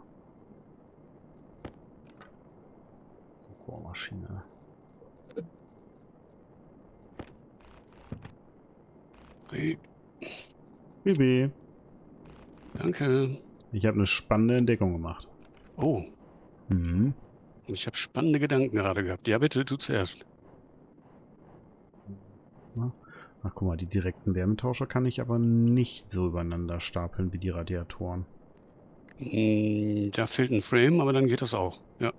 Bohrmaschine. Hey, Bibi, danke. ich habe eine spannende Entdeckung gemacht. Oh, Mhm. ich habe spannende Gedanken gerade gehabt. Ja, bitte, du zuerst. Ach guck mal, die direkten Wärmetauscher kann ich aber nicht so übereinander stapeln wie die Radiatoren. Hm, Da fehlt ein Frame, aber dann geht das auch. Ja,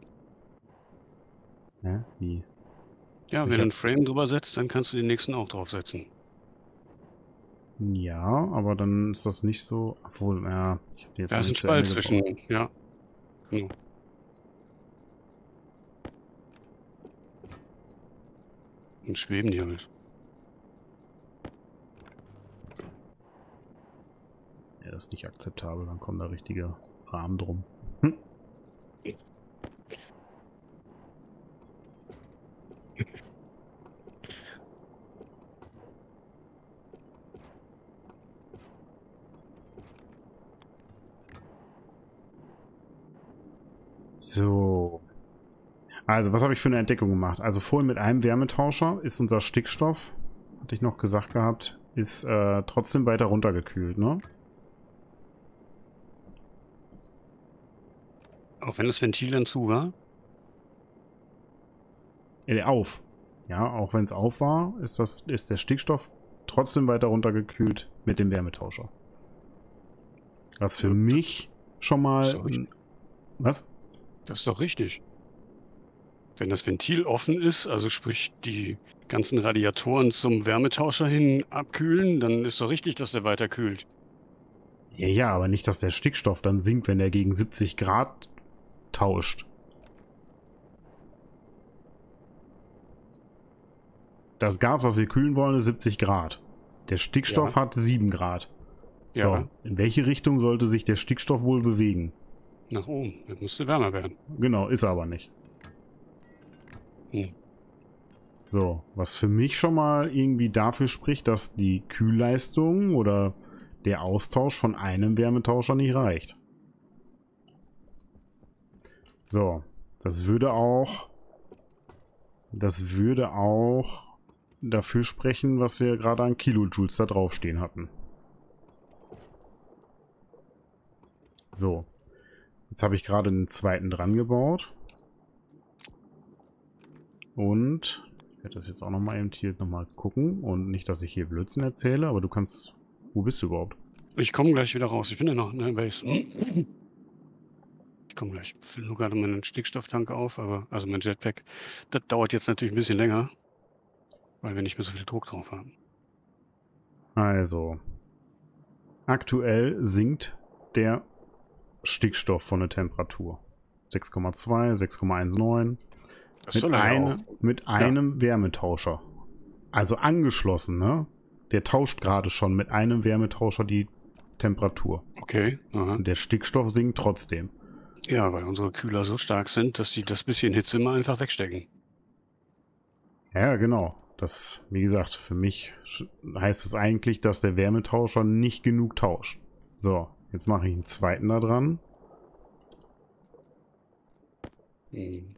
Hä? Wie? ja Ich wenn du hab- ein Frame drüber setzt, dann kannst du den nächsten auch draufsetzen. Ja, aber dann ist das nicht so. Obwohl, ja, ich habe jetzt Da ist ein Spalt zwischen, ja. Genau. Und schweben die halt. Ja, das ist nicht akzeptabel, dann kommen da richtige Rahmen drum. So. Also, was habe ich für eine Entdeckung gemacht? Also vorhin mit einem Wärmetauscher ist unser Stickstoff, hatte ich noch gesagt gehabt, ist äh, trotzdem weiter runtergekühlt, ne? Auch wenn das Ventil dann zu war. Äh, auf. Ja, auch wenn es auf war, ist, das, ist der Stickstoff trotzdem weiter runtergekühlt mit dem Wärmetauscher. Was für mich schon mal... Was? Das ist doch richtig. Wenn das Ventil offen ist, also sprich die ganzen Radiatoren zum Wärmetauscher hin abkühlen, dann ist doch richtig, dass der weiter kühlt. Ja, ja, aber nicht, dass der Stickstoff dann sinkt, wenn er gegen 70 Grad tauscht. Das Gas, was wir kühlen wollen, ist 70 Grad. Der Stickstoff hat 7 Grad. Ja, So, in welche Richtung sollte sich der Stickstoff wohl bewegen? nach oben. Das müsste wärmer werden. Genau, ist er aber nicht. Hm. So, was für mich schon mal irgendwie dafür spricht, dass die Kühlleistung oder der Austausch von einem Wärmetauscher nicht reicht. So, das würde auch das würde auch dafür sprechen, was wir gerade an Kilojoules da draufstehen hatten. So, jetzt habe ich gerade einen zweiten dran gebaut. Und ich werde das jetzt auch nochmal eben hier nochmal gucken. Und nicht, dass ich hier Blödsinn erzähle, aber du kannst... Wo bist du überhaupt? Ich komme gleich wieder raus. Ich bin ja noch in der Base. Komme gleich. Ich fülle nur gerade meinen Stickstofftank auf, aber also mein Jetpack. Das dauert jetzt natürlich ein bisschen länger, weil wir nicht mehr so viel Druck drauf haben. Also, aktuell sinkt der Stickstoff von der Temperatur. 6,2, 6,19. Mit, eine, mit einem ja. Wärmetauscher. Also angeschlossen, ne? Der tauscht gerade schon mit einem Wärmetauscher die Temperatur. Okay. Aha. Und der Stickstoff sinkt trotzdem. Ja, weil unsere Kühler so stark sind, dass die das bisschen Hitze immer einfach wegstecken. Ja, genau. Das, wie gesagt, für mich heißt es das eigentlich, dass der Wärmetauscher nicht genug tauscht. So, jetzt mache ich einen zweiten da dran. Hm.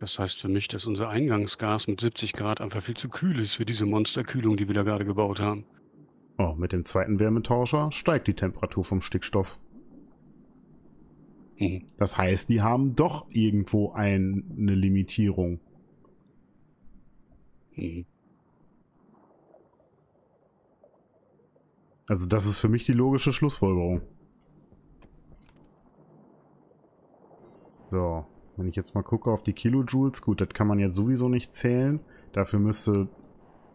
Das heißt für mich, dass unser Eingangsgas mit 70 Grad einfach viel zu kühl ist für diese Monsterkühlung, die wir da gerade gebaut haben. Oh, mit dem zweiten Wärmetauscher steigt die Temperatur vom Stickstoff. Mhm. Das heißt, die haben doch irgendwo ein, eine Limitierung. Mhm. Also das ist für mich die logische Schlussfolgerung. So, wenn ich jetzt mal gucke auf die Kilojoules, gut, das kann man jetzt sowieso nicht zählen. Dafür müsste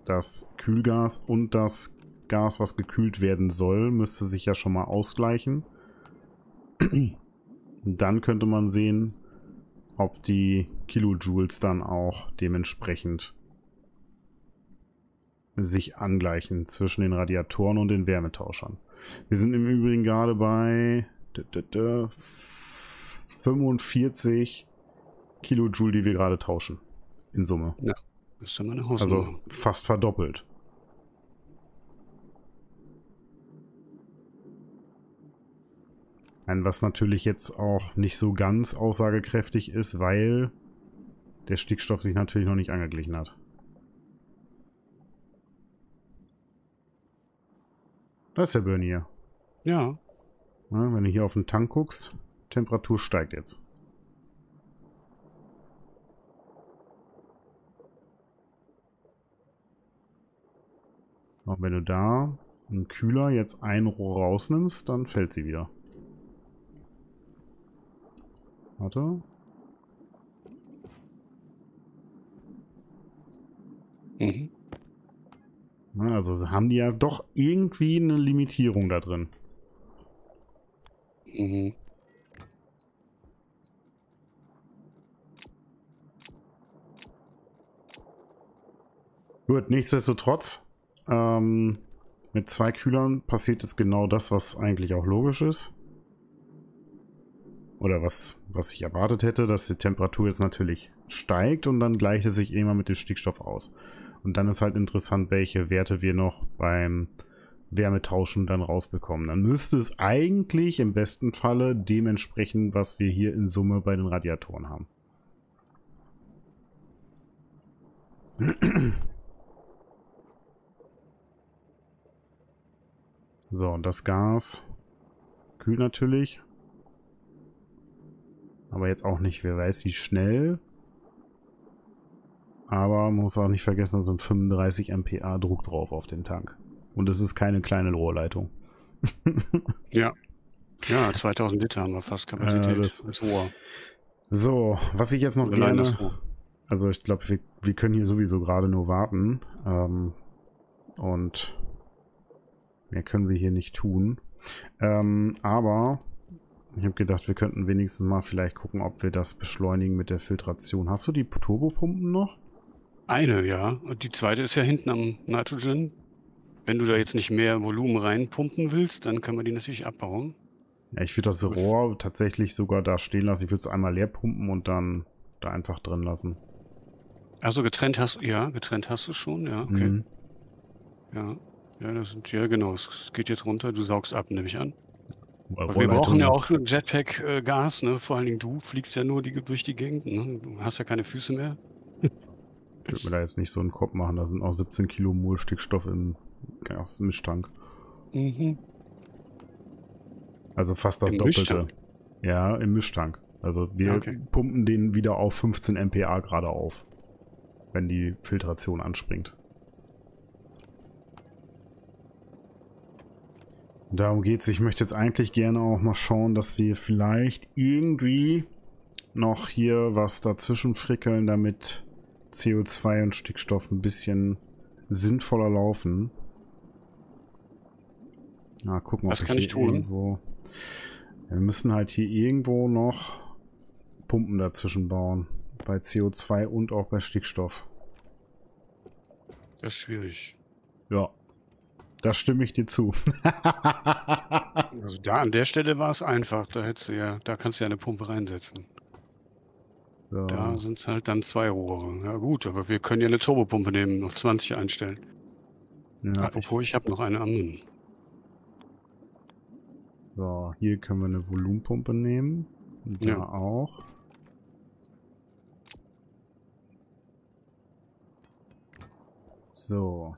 das Kühlgas und das Gas, was gekühlt werden soll, müsste sich ja schon mal ausgleichen. Dann könnte man sehen, ob die Kilojoules dann auch dementsprechend sich angleichen zwischen den Radiatoren und den Wärmetauschern. Wir sind im Übrigen gerade bei 45 Kilojoule, die wir gerade tauschen. In Summe. Ja, das ist ja meine Hausnummer. Also fast verdoppelt. Was natürlich jetzt auch nicht so ganz aussagekräftig ist, weil der Stickstoff sich natürlich noch nicht angeglichen hat. Da ist der Burn hier. Ja. ja. Wenn du hier auf den Tank guckst, Temperatur steigt jetzt. Und wenn du da einen Kühler jetzt ein Rohr rausnimmst, dann fällt sie wieder. Warte. Mhm. Also haben die ja doch irgendwie eine Limitierung da drin. Mhm. Gut, nichtsdestotrotz ähm, mit zwei Kühlern passiert es genau das, was eigentlich auch logisch ist. Oder was, was ich erwartet hätte, dass die Temperatur jetzt natürlich steigt und dann gleicht es sich immer mit dem Stickstoff aus. Und dann ist halt interessant, welche Werte wir noch beim Wärmetauschen dann rausbekommen. Dann müsste es eigentlich im besten Falle dementsprechend, was wir hier in Summe bei den Radiatoren haben. So, und das Gas kühlt natürlich. Aber jetzt auch nicht, wer weiß wie schnell. Aber man muss auch nicht vergessen, da sind 35 MPa Druck drauf auf den Tank. Und es ist keine kleine Rohrleitung. ja. Ja, 2000 Liter haben wir fast Kapazität. Ja, das ist Rohr. So, was ich jetzt noch Allein gerne... Also ich glaube, wir, wir können hier sowieso gerade nur warten. Ähm, und Mehr können wir hier nicht tun. Ähm, aber ich habe gedacht, wir könnten wenigstens mal vielleicht gucken, ob wir das beschleunigen mit der Filtration. Hast du die Turbopumpen noch? Eine, ja. Und die zweite ist ja hinten am Nitrogen. Wenn du da jetzt nicht mehr Volumen reinpumpen willst, dann kann man die natürlich abbauen. Ja, ich würde das Rohr tatsächlich sogar da stehen lassen. Ich würde es einmal leer pumpen und dann da einfach drin lassen. Also getrennt hast ja, getrennt hast du schon, ja, okay. Mhm. Ja. Ja, das sind ja genau, es es geht jetzt runter, du saugst ab, nehme ich an. Aber wir brauchen ja auch Jetpack, äh, ne? Vor allen Dingen du fliegst ja nur die durch die Gegend, ne? Du hast ja keine Füße mehr. Ich würde mir da jetzt nicht so einen Kopf machen. Da sind auch 17 Kilo Mol Stickstoff im Gasmischtank. Mhm. Also fast das Im Doppelte. Mischtank? Ja, im Mischtank. Also wir Okay. pumpen den wieder auf 15 MPa gerade auf. Wenn die Filtration anspringt. Darum geht's. Ich möchte jetzt eigentlich gerne auch mal schauen, dass wir vielleicht irgendwie noch hier was dazwischen frickeln, damit CO2 und Stickstoff ein bisschen sinnvoller laufen. Na, gucken, Was ob kann ich ich hier tun? irgendwo... Wir müssen halt hier irgendwo noch Pumpen dazwischen bauen. Bei CO2 und auch bei Stickstoff. Das ist schwierig. Ja. Da stimme ich dir zu. Also da an der Stelle war es einfach. Da hättest du ja, da kannst du ja eine Pumpe reinsetzen. so. Da sind es halt dann zwei Rohre. Ja gut, aber wir können ja eine Turbopumpe nehmen, auf 20 einstellen. ja, ich, Apropos, ich habe noch eine Münden. so, hier können wir eine Volumenpumpe nehmen. Und da Ja. auch. So.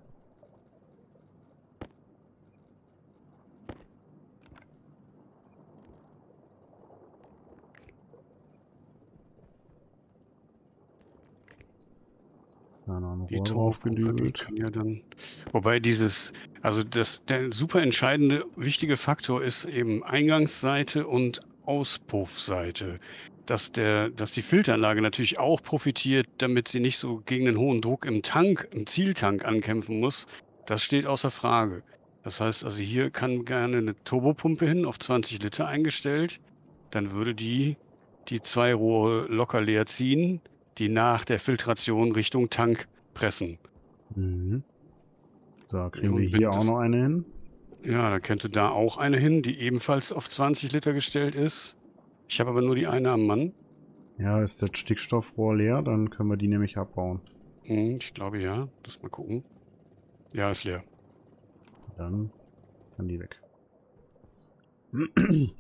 Noch ein Die draufgedübelt. kann ja dann. Wobei dieses, also das, der super entscheidende, wichtige Faktor ist eben Eingangsseite und Auspuffseite. Dass, der, dass die Filteranlage natürlich auch profitiert, damit sie nicht so gegen den hohen Druck im Tank, im Zieltank ankämpfen muss, das steht außer Frage. Das heißt also, hier kann gerne eine Turbopumpe hin, auf 20 Liter eingestellt. Dann würde die die zwei Rohre locker leer ziehen, die nach der Filtration Richtung Tank pressen. Mhm. So, kriegen und wir hier auch noch eine hin. Ja, da könnte da auch eine hin, die ebenfalls auf 20 Liter gestellt ist. Ich habe aber nur die eine am Mann. Ja, ist das Stickstoffrohr leer, dann können wir die nämlich abbauen. Hm, ich glaube ja. Lass mal gucken. Ja, ist leer. Dann kann die weg.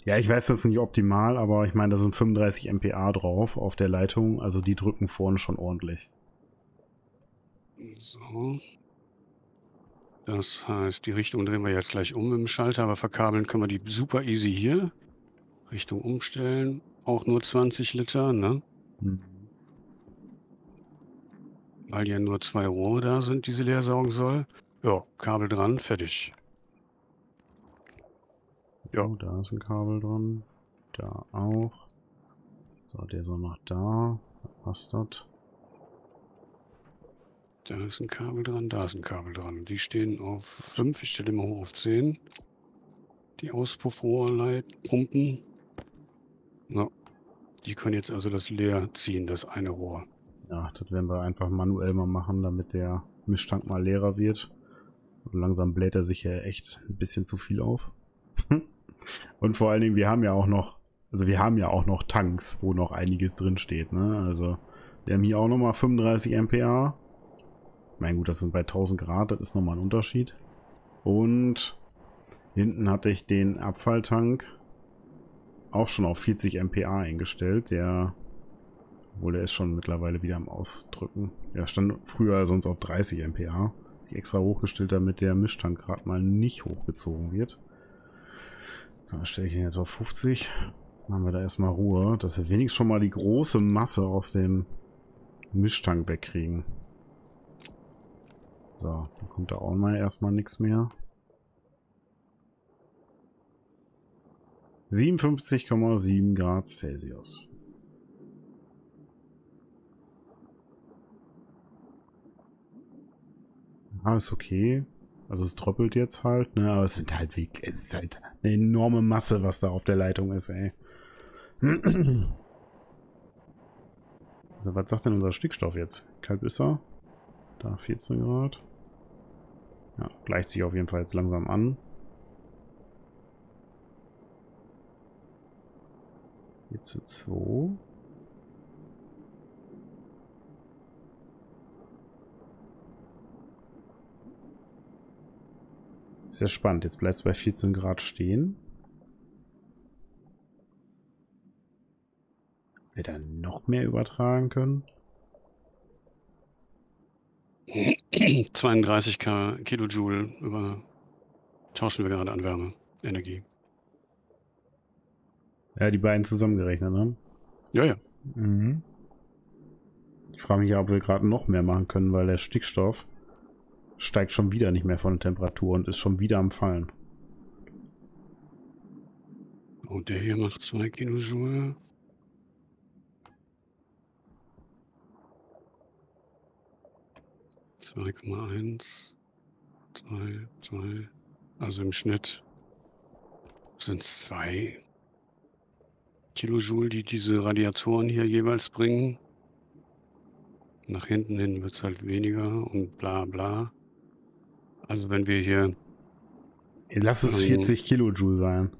Ja, ich weiß das ist nicht optimal, aber ich meine, da sind 35 MPa drauf auf der Leitung, also die drücken vorne schon ordentlich. So. Das heißt, die Richtung drehen wir jetzt gleich um mit dem Schalter, aber verkabeln können wir die super easy hier. Richtung umstellen. Auch nur 20 Liter, ne? Hm. Weil ja nur zwei Rohre da sind, die sie leer saugen soll. Ja, Kabel dran, fertig. Ja. Da ist ein Kabel dran. Da auch. So, der soll noch da. Was das? Da ist ein Kabel dran, da ist ein Kabel dran. Die stehen auf 5, ich stelle mal hoch auf 10. Die Auspuffrohrleitpumpen. Ja. Die können jetzt also das leer ziehen, das eine Rohr. Ja, das werden wir einfach manuell mal machen, damit der Mischtank mal leerer wird. Und langsam bläht er sich ja echt ein bisschen zu viel auf. Und vor allen Dingen, wir haben ja auch noch, also wir haben ja auch noch Tanks, wo noch einiges drin steht, ne? Also, wir haben hier auch nochmal 35 MPa. Mein gut, das sind bei 1000 Grad, das ist nochmal ein Unterschied. Und hinten hatte ich den Abfalltank auch schon auf 40 MPa eingestellt. Der, obwohl der ist schon mittlerweile wieder am Ausdrücken. Der stand früher sonst auf 30 MPa. Die extra hochgestellt, damit der Mischtank gerade mal nicht hochgezogen wird. Da stelle ich ihn jetzt auf 50. Machen wir da erstmal Ruhe, dass wir wenigstens schon mal die große Masse aus dem Mischtank wegkriegen. So, dann kommt da auch mal erstmal nichts mehr. 57,7 Grad Celsius. Ah, ist okay. Also es tröppelt jetzt halt, ne? Aber es sind halt wie, es ist halt eine enorme Masse, was da auf der Leitung ist, ey. Also, was sagt denn unser Stickstoff jetzt? Kalt ist er. Da 14 Grad. Ja, gleicht sich auf jeden Fall jetzt langsam an. Jetzt 2. Sehr spannend. Jetzt bleibt es bei 14 Grad stehen. Wir dann noch mehr übertragen können. 32 Kilojoule über tauschen wir gerade an Wärme, Energie. Ja, die beiden zusammengerechnet, ne? Ja, ja. Mhm. Ich frage mich ja, ob wir gerade noch mehr machen können, weil der Stickstoff steigt schon wieder nicht mehr von der Temperatur und ist schon wieder am Fallen. Und der hier macht 2 Kilojoule. Zwei Komma eins, zwei, zwei, also im Schnitt sind es zwei Kilojoule, die diese Radiatoren hier jeweils bringen. Nach hinten hin wird es halt weniger und bla bla. Also wenn wir hier... Lass es 40 ähm, Kilojoule sein.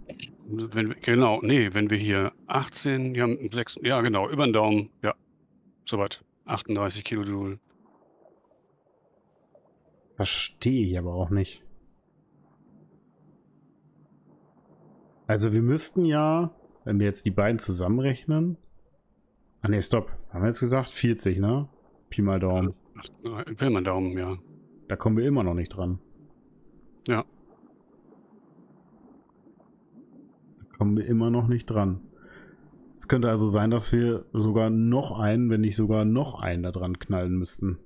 Wenn genau, nee, wenn wir hier 18, ja, 6, ja genau, über den Daumen, ja, soweit, 38 Kilojoule. Verstehe ich aber auch nicht. Also wir müssten ja, wenn wir jetzt die beiden zusammenrechnen. Ah ne, stopp. Haben wir jetzt gesagt? 40, ne? Pi mal Daumen. Pi mal Daumen, ja. Da kommen wir immer noch nicht dran. Ja. Da kommen wir immer noch nicht dran. Es könnte also sein, dass wir sogar noch einen, wenn nicht sogar noch einen da dran knallen müssten.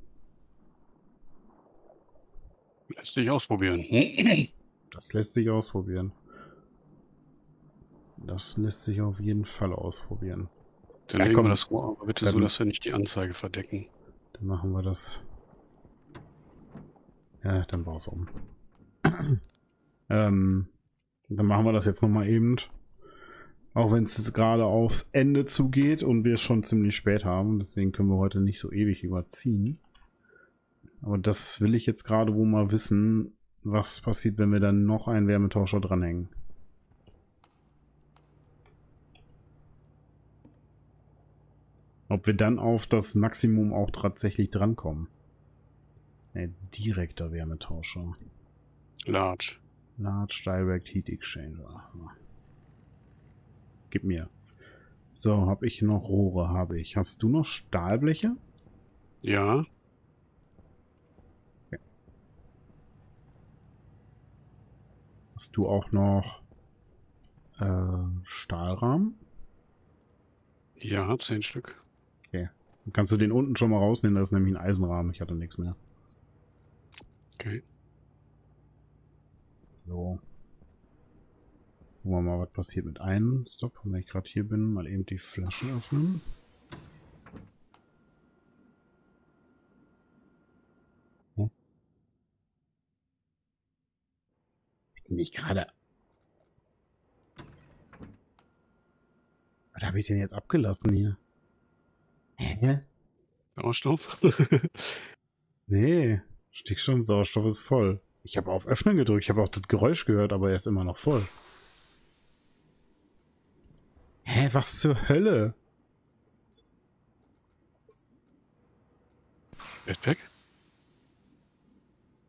Lässt sich ausprobieren. Das lässt sich ausprobieren. Das lässt sich auf jeden Fall ausprobieren. Dann ja, legen komm, wir das Rohr aber bitte so, dass wir nicht die Anzeige verdecken. Dann machen wir das. Ja, dann war es um. ähm, dann machen wir das jetzt nochmal eben. Auch wenn es gerade aufs Ende zugeht und wir es schon ziemlich spät haben. Deswegen können wir heute nicht so ewig überziehen. Aber das will ich jetzt gerade wohl mal wissen, was passiert, wenn wir dann noch einen Wärmetauscher dranhängen. Ob wir dann auf das Maximum auch tatsächlich drankommen. Ne, direkter Wärmetauscher. Large. Large Direct Heat Exchanger. Gib mir. So, habe ich noch Rohre, habe ich. Hast du noch Stahlbleche? Ja. Okay. Hast du auch noch äh, Stahlrahmen? Ja, zehn Stück. Okay. Dann kannst du den unten schon mal rausnehmen, das ist nämlich ein Eisenrahmen. Ich hatte nichts mehr. Okay. So. Gucken wir mal, was passiert mit einem. Stopp, wenn ich gerade hier bin, mal eben die Flasche öffnen. Hm? Bin ich gerade... Was habe ich denn jetzt abgelassen hier? Hä? Sauerstoff? nee, Stickstoff, Sauerstoff ist voll. Ich habe auf Öffnen gedrückt, ich habe auch das Geräusch gehört, aber er ist immer noch voll. Hä, was zur Hölle? Jetpack?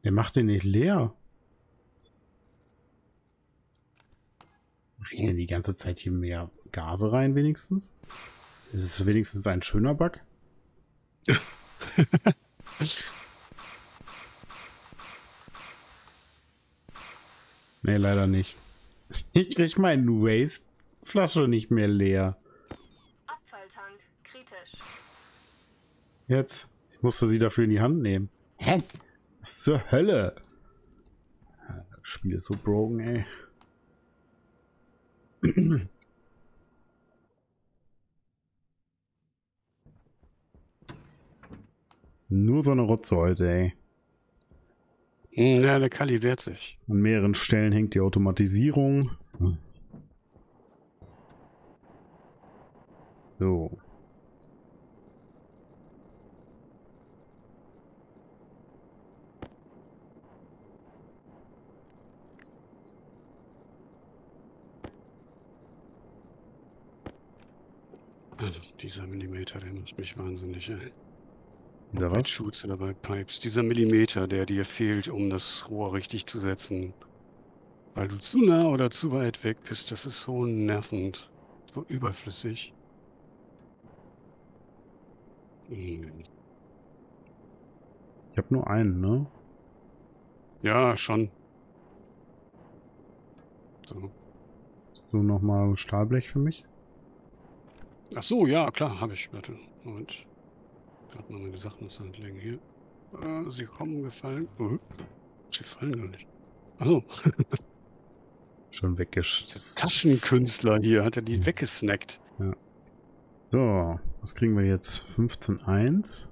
Der macht den nicht leer. Bringen die ganze Zeit hier mehr Gase rein wenigstens? Ist es wenigstens ein schöner Bug? nee, leider nicht. Ich krieg meinen Waste-Flasche nicht mehr leer. Abfalltank kritisch. Jetzt. Ich musste sie dafür in die Hand nehmen. Hä? Was zur Hölle? Das Spiel ist so broken, ey. Nur so eine Rotze heute, ey. Hm, ja, der Kali wehrt sich. An mehreren Stellen hängt die Automatisierung. So. Also, dieser Millimeter, der macht mich wahnsinnig, ey. Wieder was? Shoots oder bei Pipes. Dieser Millimeter, der dir fehlt, um das Rohr richtig zu setzen. Weil du zu nah oder zu weit weg bist, das ist so nervend. So überflüssig. Hm. Ich habe nur einen, ne? Ja, schon. So. Hast du nochmal Stahlblech für mich? Ach so, ja, klar, habe ich. Warte, Moment. Gerade mal meine Sachen aus der Hand legen hier. Äh, sie kommen gefallen. Uh, sie fallen gar nicht. Achso. Schon weggesch... Taschenkünstler hier, hat er die weggesnackt. Ja. So, was kriegen wir jetzt? 15.1,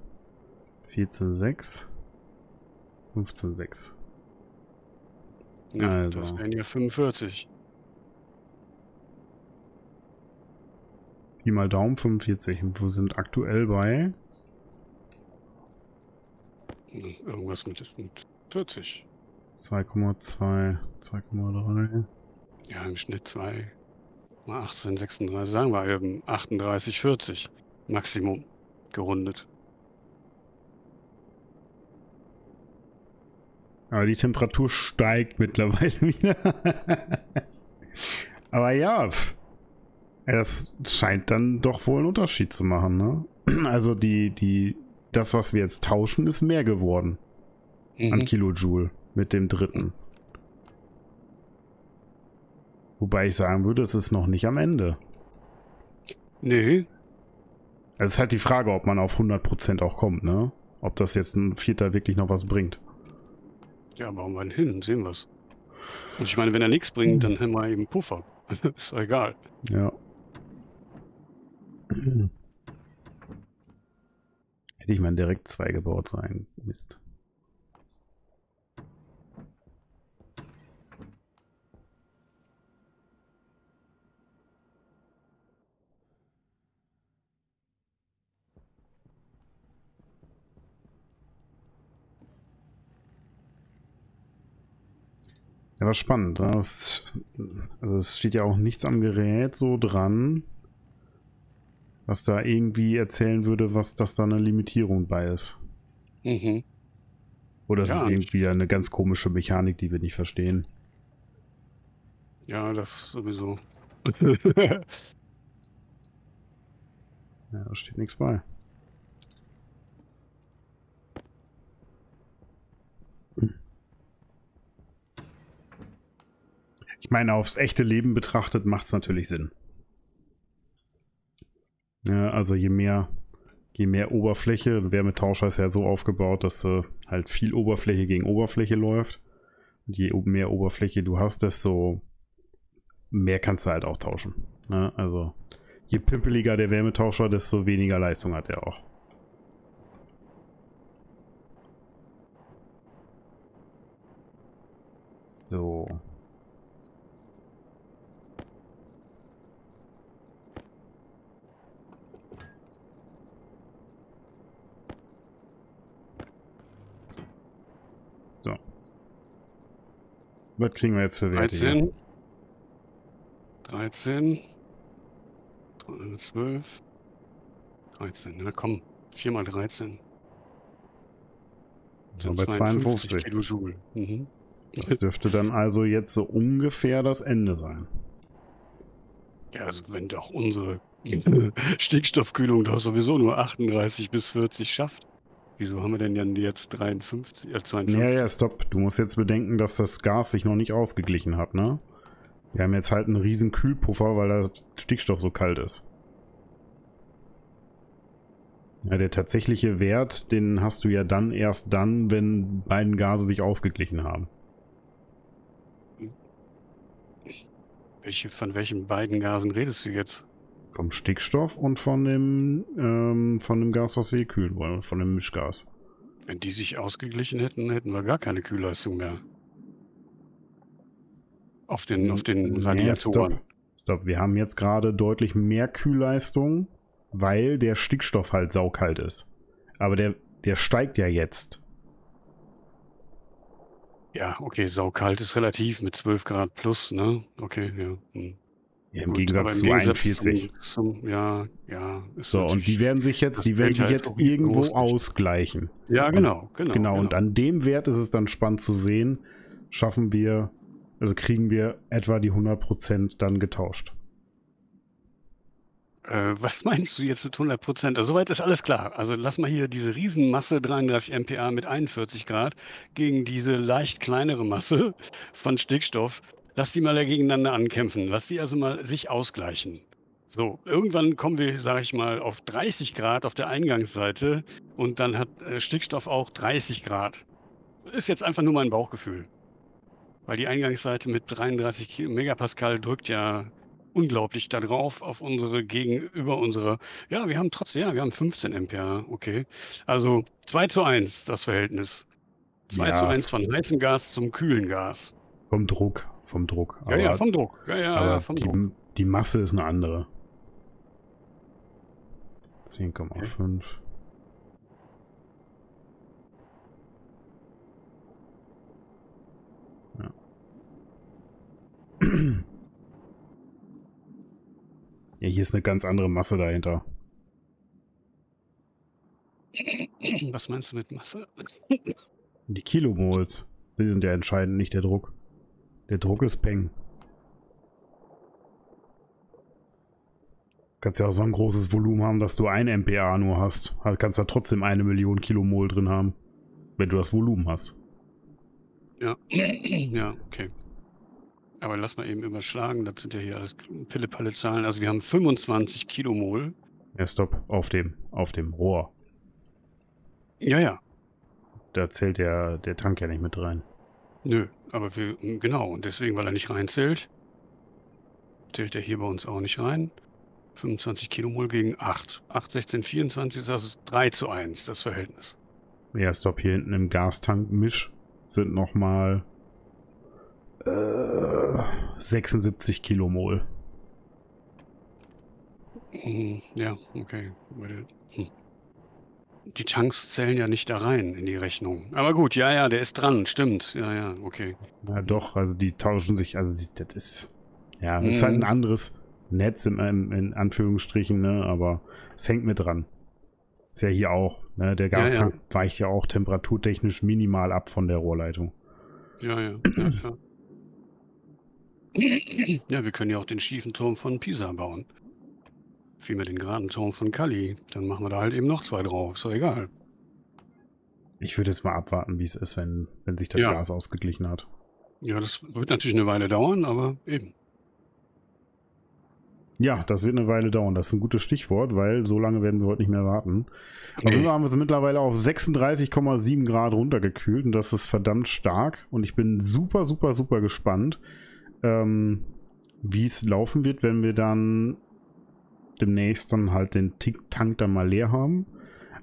14.6, 15.6. Ja, Also. das wären ja 45. Pi mal Daumen 45. Und wir sind aktuell bei Irgendwas mit, mit 40. 2,2, 2,3. Ja, im Schnitt 2 mal 18, 36, sagen wir eben 38, 40 Maximum gerundet. Aber die Temperatur steigt mittlerweile wieder. Aber ja, es scheint dann doch wohl einen Unterschied zu machen, ne? Also die, die, das, was wir jetzt tauschen, ist mehr geworden an Mhm. Kilojoule mit dem dritten. Wobei ich sagen würde, es ist noch nicht am Ende. Nee, Es ist halt die Frage, ob man auf 100% auch kommt, ne? Ob das jetzt ein Vierter wirklich noch was bringt. ja, bauen wir hin, sehen wir's. Und ich meine, wenn er nichts bringt, dann haben wir eben Puffer. ist egal. Ja. Hätte ich mal direkt zwei gebaut sein. Mist. Ja, war spannend. ne? Es, also es steht ja auch nichts am Gerät so dran, was da irgendwie erzählen würde, was das da eine Limitierung bei ist. Mhm. Oder es Ja, ist irgendwie eine ganz komische Mechanik, die wir nicht verstehen. Ja, das sowieso. Ja, da steht nichts bei. Ich meine, aufs echte Leben betrachtet macht es natürlich Sinn. Ja, also je mehr, je mehr Oberfläche, Wärmetauscher ist ja so aufgebaut, dass äh, halt viel Oberfläche gegen Oberfläche läuft. Und je mehr Oberfläche du hast, desto mehr kannst du halt auch tauschen. Ne? Also je pimpeliger der Wärmetauscher, desto weniger Leistung hat er auch. So. Was kriegen wir jetzt für Werte hier? 13. 13. 12. 13. Na komm. 4 mal 13. So, bei 52. Kilojoule. Mhm. Das dürfte dann also jetzt so ungefähr das Ende sein. Ja, also wenn doch unsere Stickstoffkühlung doch sowieso nur 38 bis 40 schafft. Wieso haben wir denn dann jetzt 53, äh 52? Ja, ja, stopp. Du musst jetzt bedenken, dass das Gas sich noch nicht ausgeglichen hat, ne? Wir haben jetzt halt einen riesen Kühlpuffer, weil der Stickstoff so kalt ist. Ja, der tatsächliche Wert, den hast du ja dann erst dann, wenn beiden Gase sich ausgeglichen haben. Welche, von welchen beiden Gasen redest du jetzt? Vom Stickstoff und von dem, ähm, von dem Gas, was wir hier kühlen wollen, von dem Mischgas. Wenn die sich ausgeglichen hätten, hätten wir gar keine Kühlleistung mehr. Auf den, auf den Nee, Radiatoren. stopp. Stopp, wir haben jetzt gerade deutlich mehr Kühlleistung, weil der Stickstoff halt saukalt ist. Aber der, der steigt ja jetzt. Ja, okay, saukalt ist relativ mit 12 Grad plus, ne? Okay, ja. hm. Ja, Im Gut, Gegensatz zu Gegensatz 41. Zum, zum, ja, ja. So, und die werden sich jetzt, die werden sich halt jetzt irgendwo ausgleichen. Ja, genau, genau. Genau, und an dem Wert ist es dann spannend zu sehen, schaffen wir Also kriegen wir etwa die 100% dann getauscht. Äh, was meinst du jetzt mit 100 Prozent? Also, soweit ist alles klar. Also, lass mal hier diese Riesenmasse 33 MPa mit 41 Grad gegen diese leicht kleinere Masse von Stickstoff. Lass die mal da gegeneinander ankämpfen. Lass die also mal sich ausgleichen. So, irgendwann kommen wir, sage ich mal, auf 30 Grad auf der Eingangsseite und dann hat äh, Stickstoff auch 30 Grad. Ist jetzt einfach nur mein Bauchgefühl. Weil die Eingangsseite mit 33 Megapascal drückt ja unglaublich da drauf auf unsere gegenüber unsere ja, wir haben trotzdem ja, wir haben 15 MPa, okay. Also 2 zu 1 das Verhältnis. 2 zu Ja, 1 von heißem Gas zum kühlen Gas. vom Druck, vom Druck. Ja, ja, vom Druck. Ja, ja, aber ja, vom Druck. die, die Masse ist eine andere. 10,5. Ja. Ja, hier ist eine ganz andere Masse dahinter. Was meinst du mit Masse? Die Kilomols, die sind ja entscheidend, nicht der Druck. Der Druck ist Peng. Kannst ja auch so ein großes Volumen haben, dass du ein MPa nur hast. Halt Kannst da trotzdem eine Million Kilomol drin haben. Wenn du das Volumen hast. Ja. Ja, okay. Aber lass mal eben überschlagen, das sind ja hier alles Pille-Palle-Zahlen. Also wir haben 25 Kilomol. Ja, stopp. Auf dem, auf dem Rohr. Ja, ja. Da zählt der, der Tank ja nicht mit rein. Nö, aber wir, genau, und deswegen, weil er nicht reinzählt, zählt er hier bei uns auch nicht rein. 25 Kilomol gegen 8. 8, 16, 24, das ist 3 zu 1, das Verhältnis. Ja, stopp. Hier hinten im Gastank-Misch sind nochmal äh, 76 Kilomol. Mhm, Ja, okay. Hm. Die Tanks zählen ja nicht da rein in die Rechnung. Aber gut, ja, ja, der ist dran, stimmt. Ja, ja, okay. Ja, doch, also die tauschen sich, also die, das ist, ja, das ist halt ein Mhm. anderes Netz im, in Anführungsstrichen, ne, aber es hängt mit dran. Ist ja hier auch, ne, der Ja, ja. Gastank weicht ja auch temperaturtechnisch minimal ab von der Rohrleitung. Ja, ja, ja, klar. Ja, wir können ja auch den schiefen Turm von Pisa bauen. Vielmehr den geraden Turm von Cali. Dann machen wir da halt eben noch zwei drauf. Ist doch egal. Ich würde jetzt mal abwarten, wie es ist, wenn, wenn sich das Ja. Gas ausgeglichen hat. Ja, das wird natürlich eine Weile dauern, aber eben. Ja, das wird eine Weile dauern. Das ist ein gutes Stichwort, weil so lange werden wir heute nicht mehr warten. Auf jeden. Fall haben wir es mittlerweile auf 36,7 Grad runtergekühlt und das ist verdammt stark. Und ich bin super, super, super gespannt, ähm, wie es laufen wird, wenn wir dann demnächst dann halt den Tank dann mal leer haben.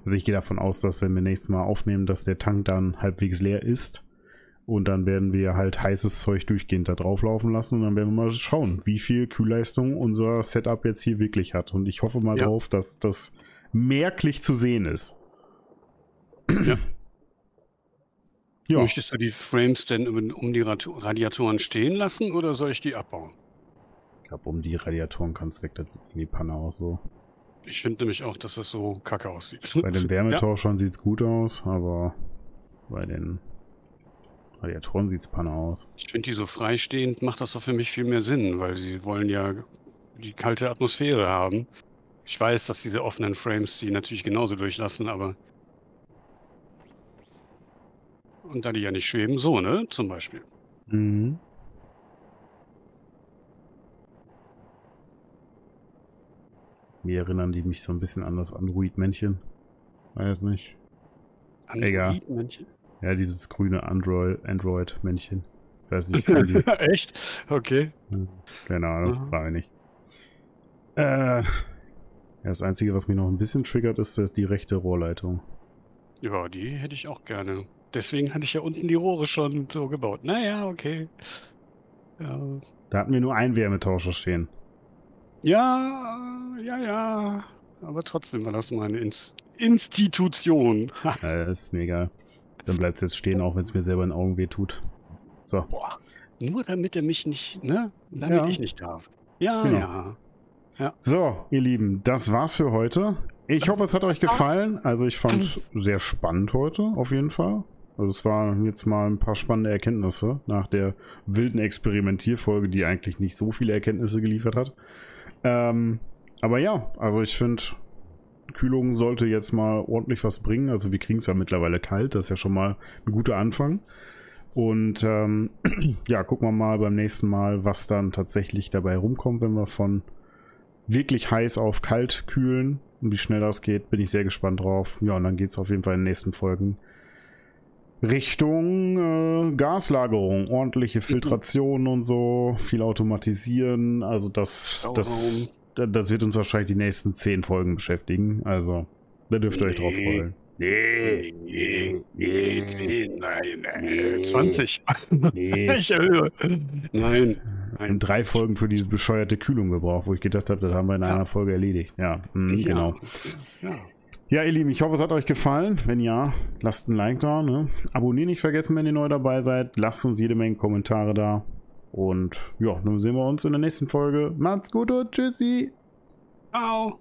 Also ich gehe davon aus, dass wenn wir nächstes Mal aufnehmen, dass der Tank dann halbwegs leer ist. Und dann werden wir halt heißes Zeug durchgehend da drauf laufen lassen und dann werden wir mal schauen, wie viel Kühlleistung unser Setup jetzt hier wirklich hat. Und ich hoffe mal Ja. drauf, dass das merklich zu sehen ist. Ja. Ja, Möchtest du die Frames denn um, die Radiatoren stehen lassen oder soll ich die abbauen? Ich glaube, um die Radiatoren kann es weg, das sieht in die Panne aus so. Ich finde nämlich auch, dass das so kacke aussieht. Bei den Wärmetauschern sieht es gut aus, aber bei den Radiatoren sieht es Panne aus. Ich finde die so freistehend macht das doch für mich viel mehr Sinn, weil sie wollen ja die kalte Atmosphäre haben. Ich weiß, dass diese offenen Frames die natürlich genauso durchlassen, aber und da die ja nicht schweben, so, ne? Zum Beispiel. Mhm. Mir erinnern die mich so ein bisschen an das Android-Männchen. Weiß nicht. Egal. Android-Männchen? Ja, dieses grüne Android- Android-Männchen. Weiß nicht. Echt? Okay. Hm, Keine Ahnung, Aha. frage nicht. Äh, ja, das Einzige, was mich noch ein bisschen triggert, ist äh, die rechte Rohrleitung. Ja, die hätte ich auch gerne. Deswegen hatte ich ja unten die Rohre schon so gebaut. Naja, okay. Ja, Da hatten wir nur einen Wärmetauscher stehen. ja, ja, ja. Aber trotzdem war das meine Ins Institution. Das ist mir egal. Dann bleibt es jetzt stehen, auch wenn es mir selber in den Augen weh tut. So, Boah. Nur damit er mich nicht, ne? Damit Ja. ich nicht darf. Ja, Genau. ja. so, ihr Lieben, das war's für heute. Ich hoffe, es hat euch gefallen. Also ich fand es sehr spannend heute, auf jeden Fall. Also es waren jetzt mal ein paar spannende Erkenntnisse nach der wilden Experimentierfolge, die eigentlich nicht so viele Erkenntnisse geliefert hat. Ähm, aber ja, also ich finde, Kühlung sollte jetzt mal ordentlich was bringen. Also wir kriegen es ja mittlerweile kalt, das ist ja schon mal ein guter Anfang. Und ähm, ja, gucken wir mal beim nächsten Mal, was dann tatsächlich dabei rumkommt, wenn wir von wirklich heiß auf kalt kühlen. Und wie schnell das geht, bin ich sehr gespannt drauf. Ja, und dann geht es auf jeden Fall in den nächsten Folgen Richtung äh, Gaslagerung, ordentliche Filtration und so, viel automatisieren. Also das, das, das wird uns wahrscheinlich die nächsten zehn Folgen beschäftigen. Also da dürft ihr euch drauf freuen. Nee, nee, nee, nee, nein, nein, 20. Nee. Ich erhöhe. Nein, nein. Drei Folgen für diese bescheuerte Kühlung gebraucht, wo ich gedacht habe, das haben wir in ja. einer Folge erledigt. Ja, mh, ja. genau. Ja. Ja, ihr Lieben, ich hoffe, es hat euch gefallen. Wenn ja, lasst ein Like da. Ne? Abonnieren nicht vergessen, wenn ihr neu dabei seid. Lasst uns jede Menge Kommentare da. Und ja, dann sehen wir uns in der nächsten Folge. Macht's gut und tschüssi. Ciao.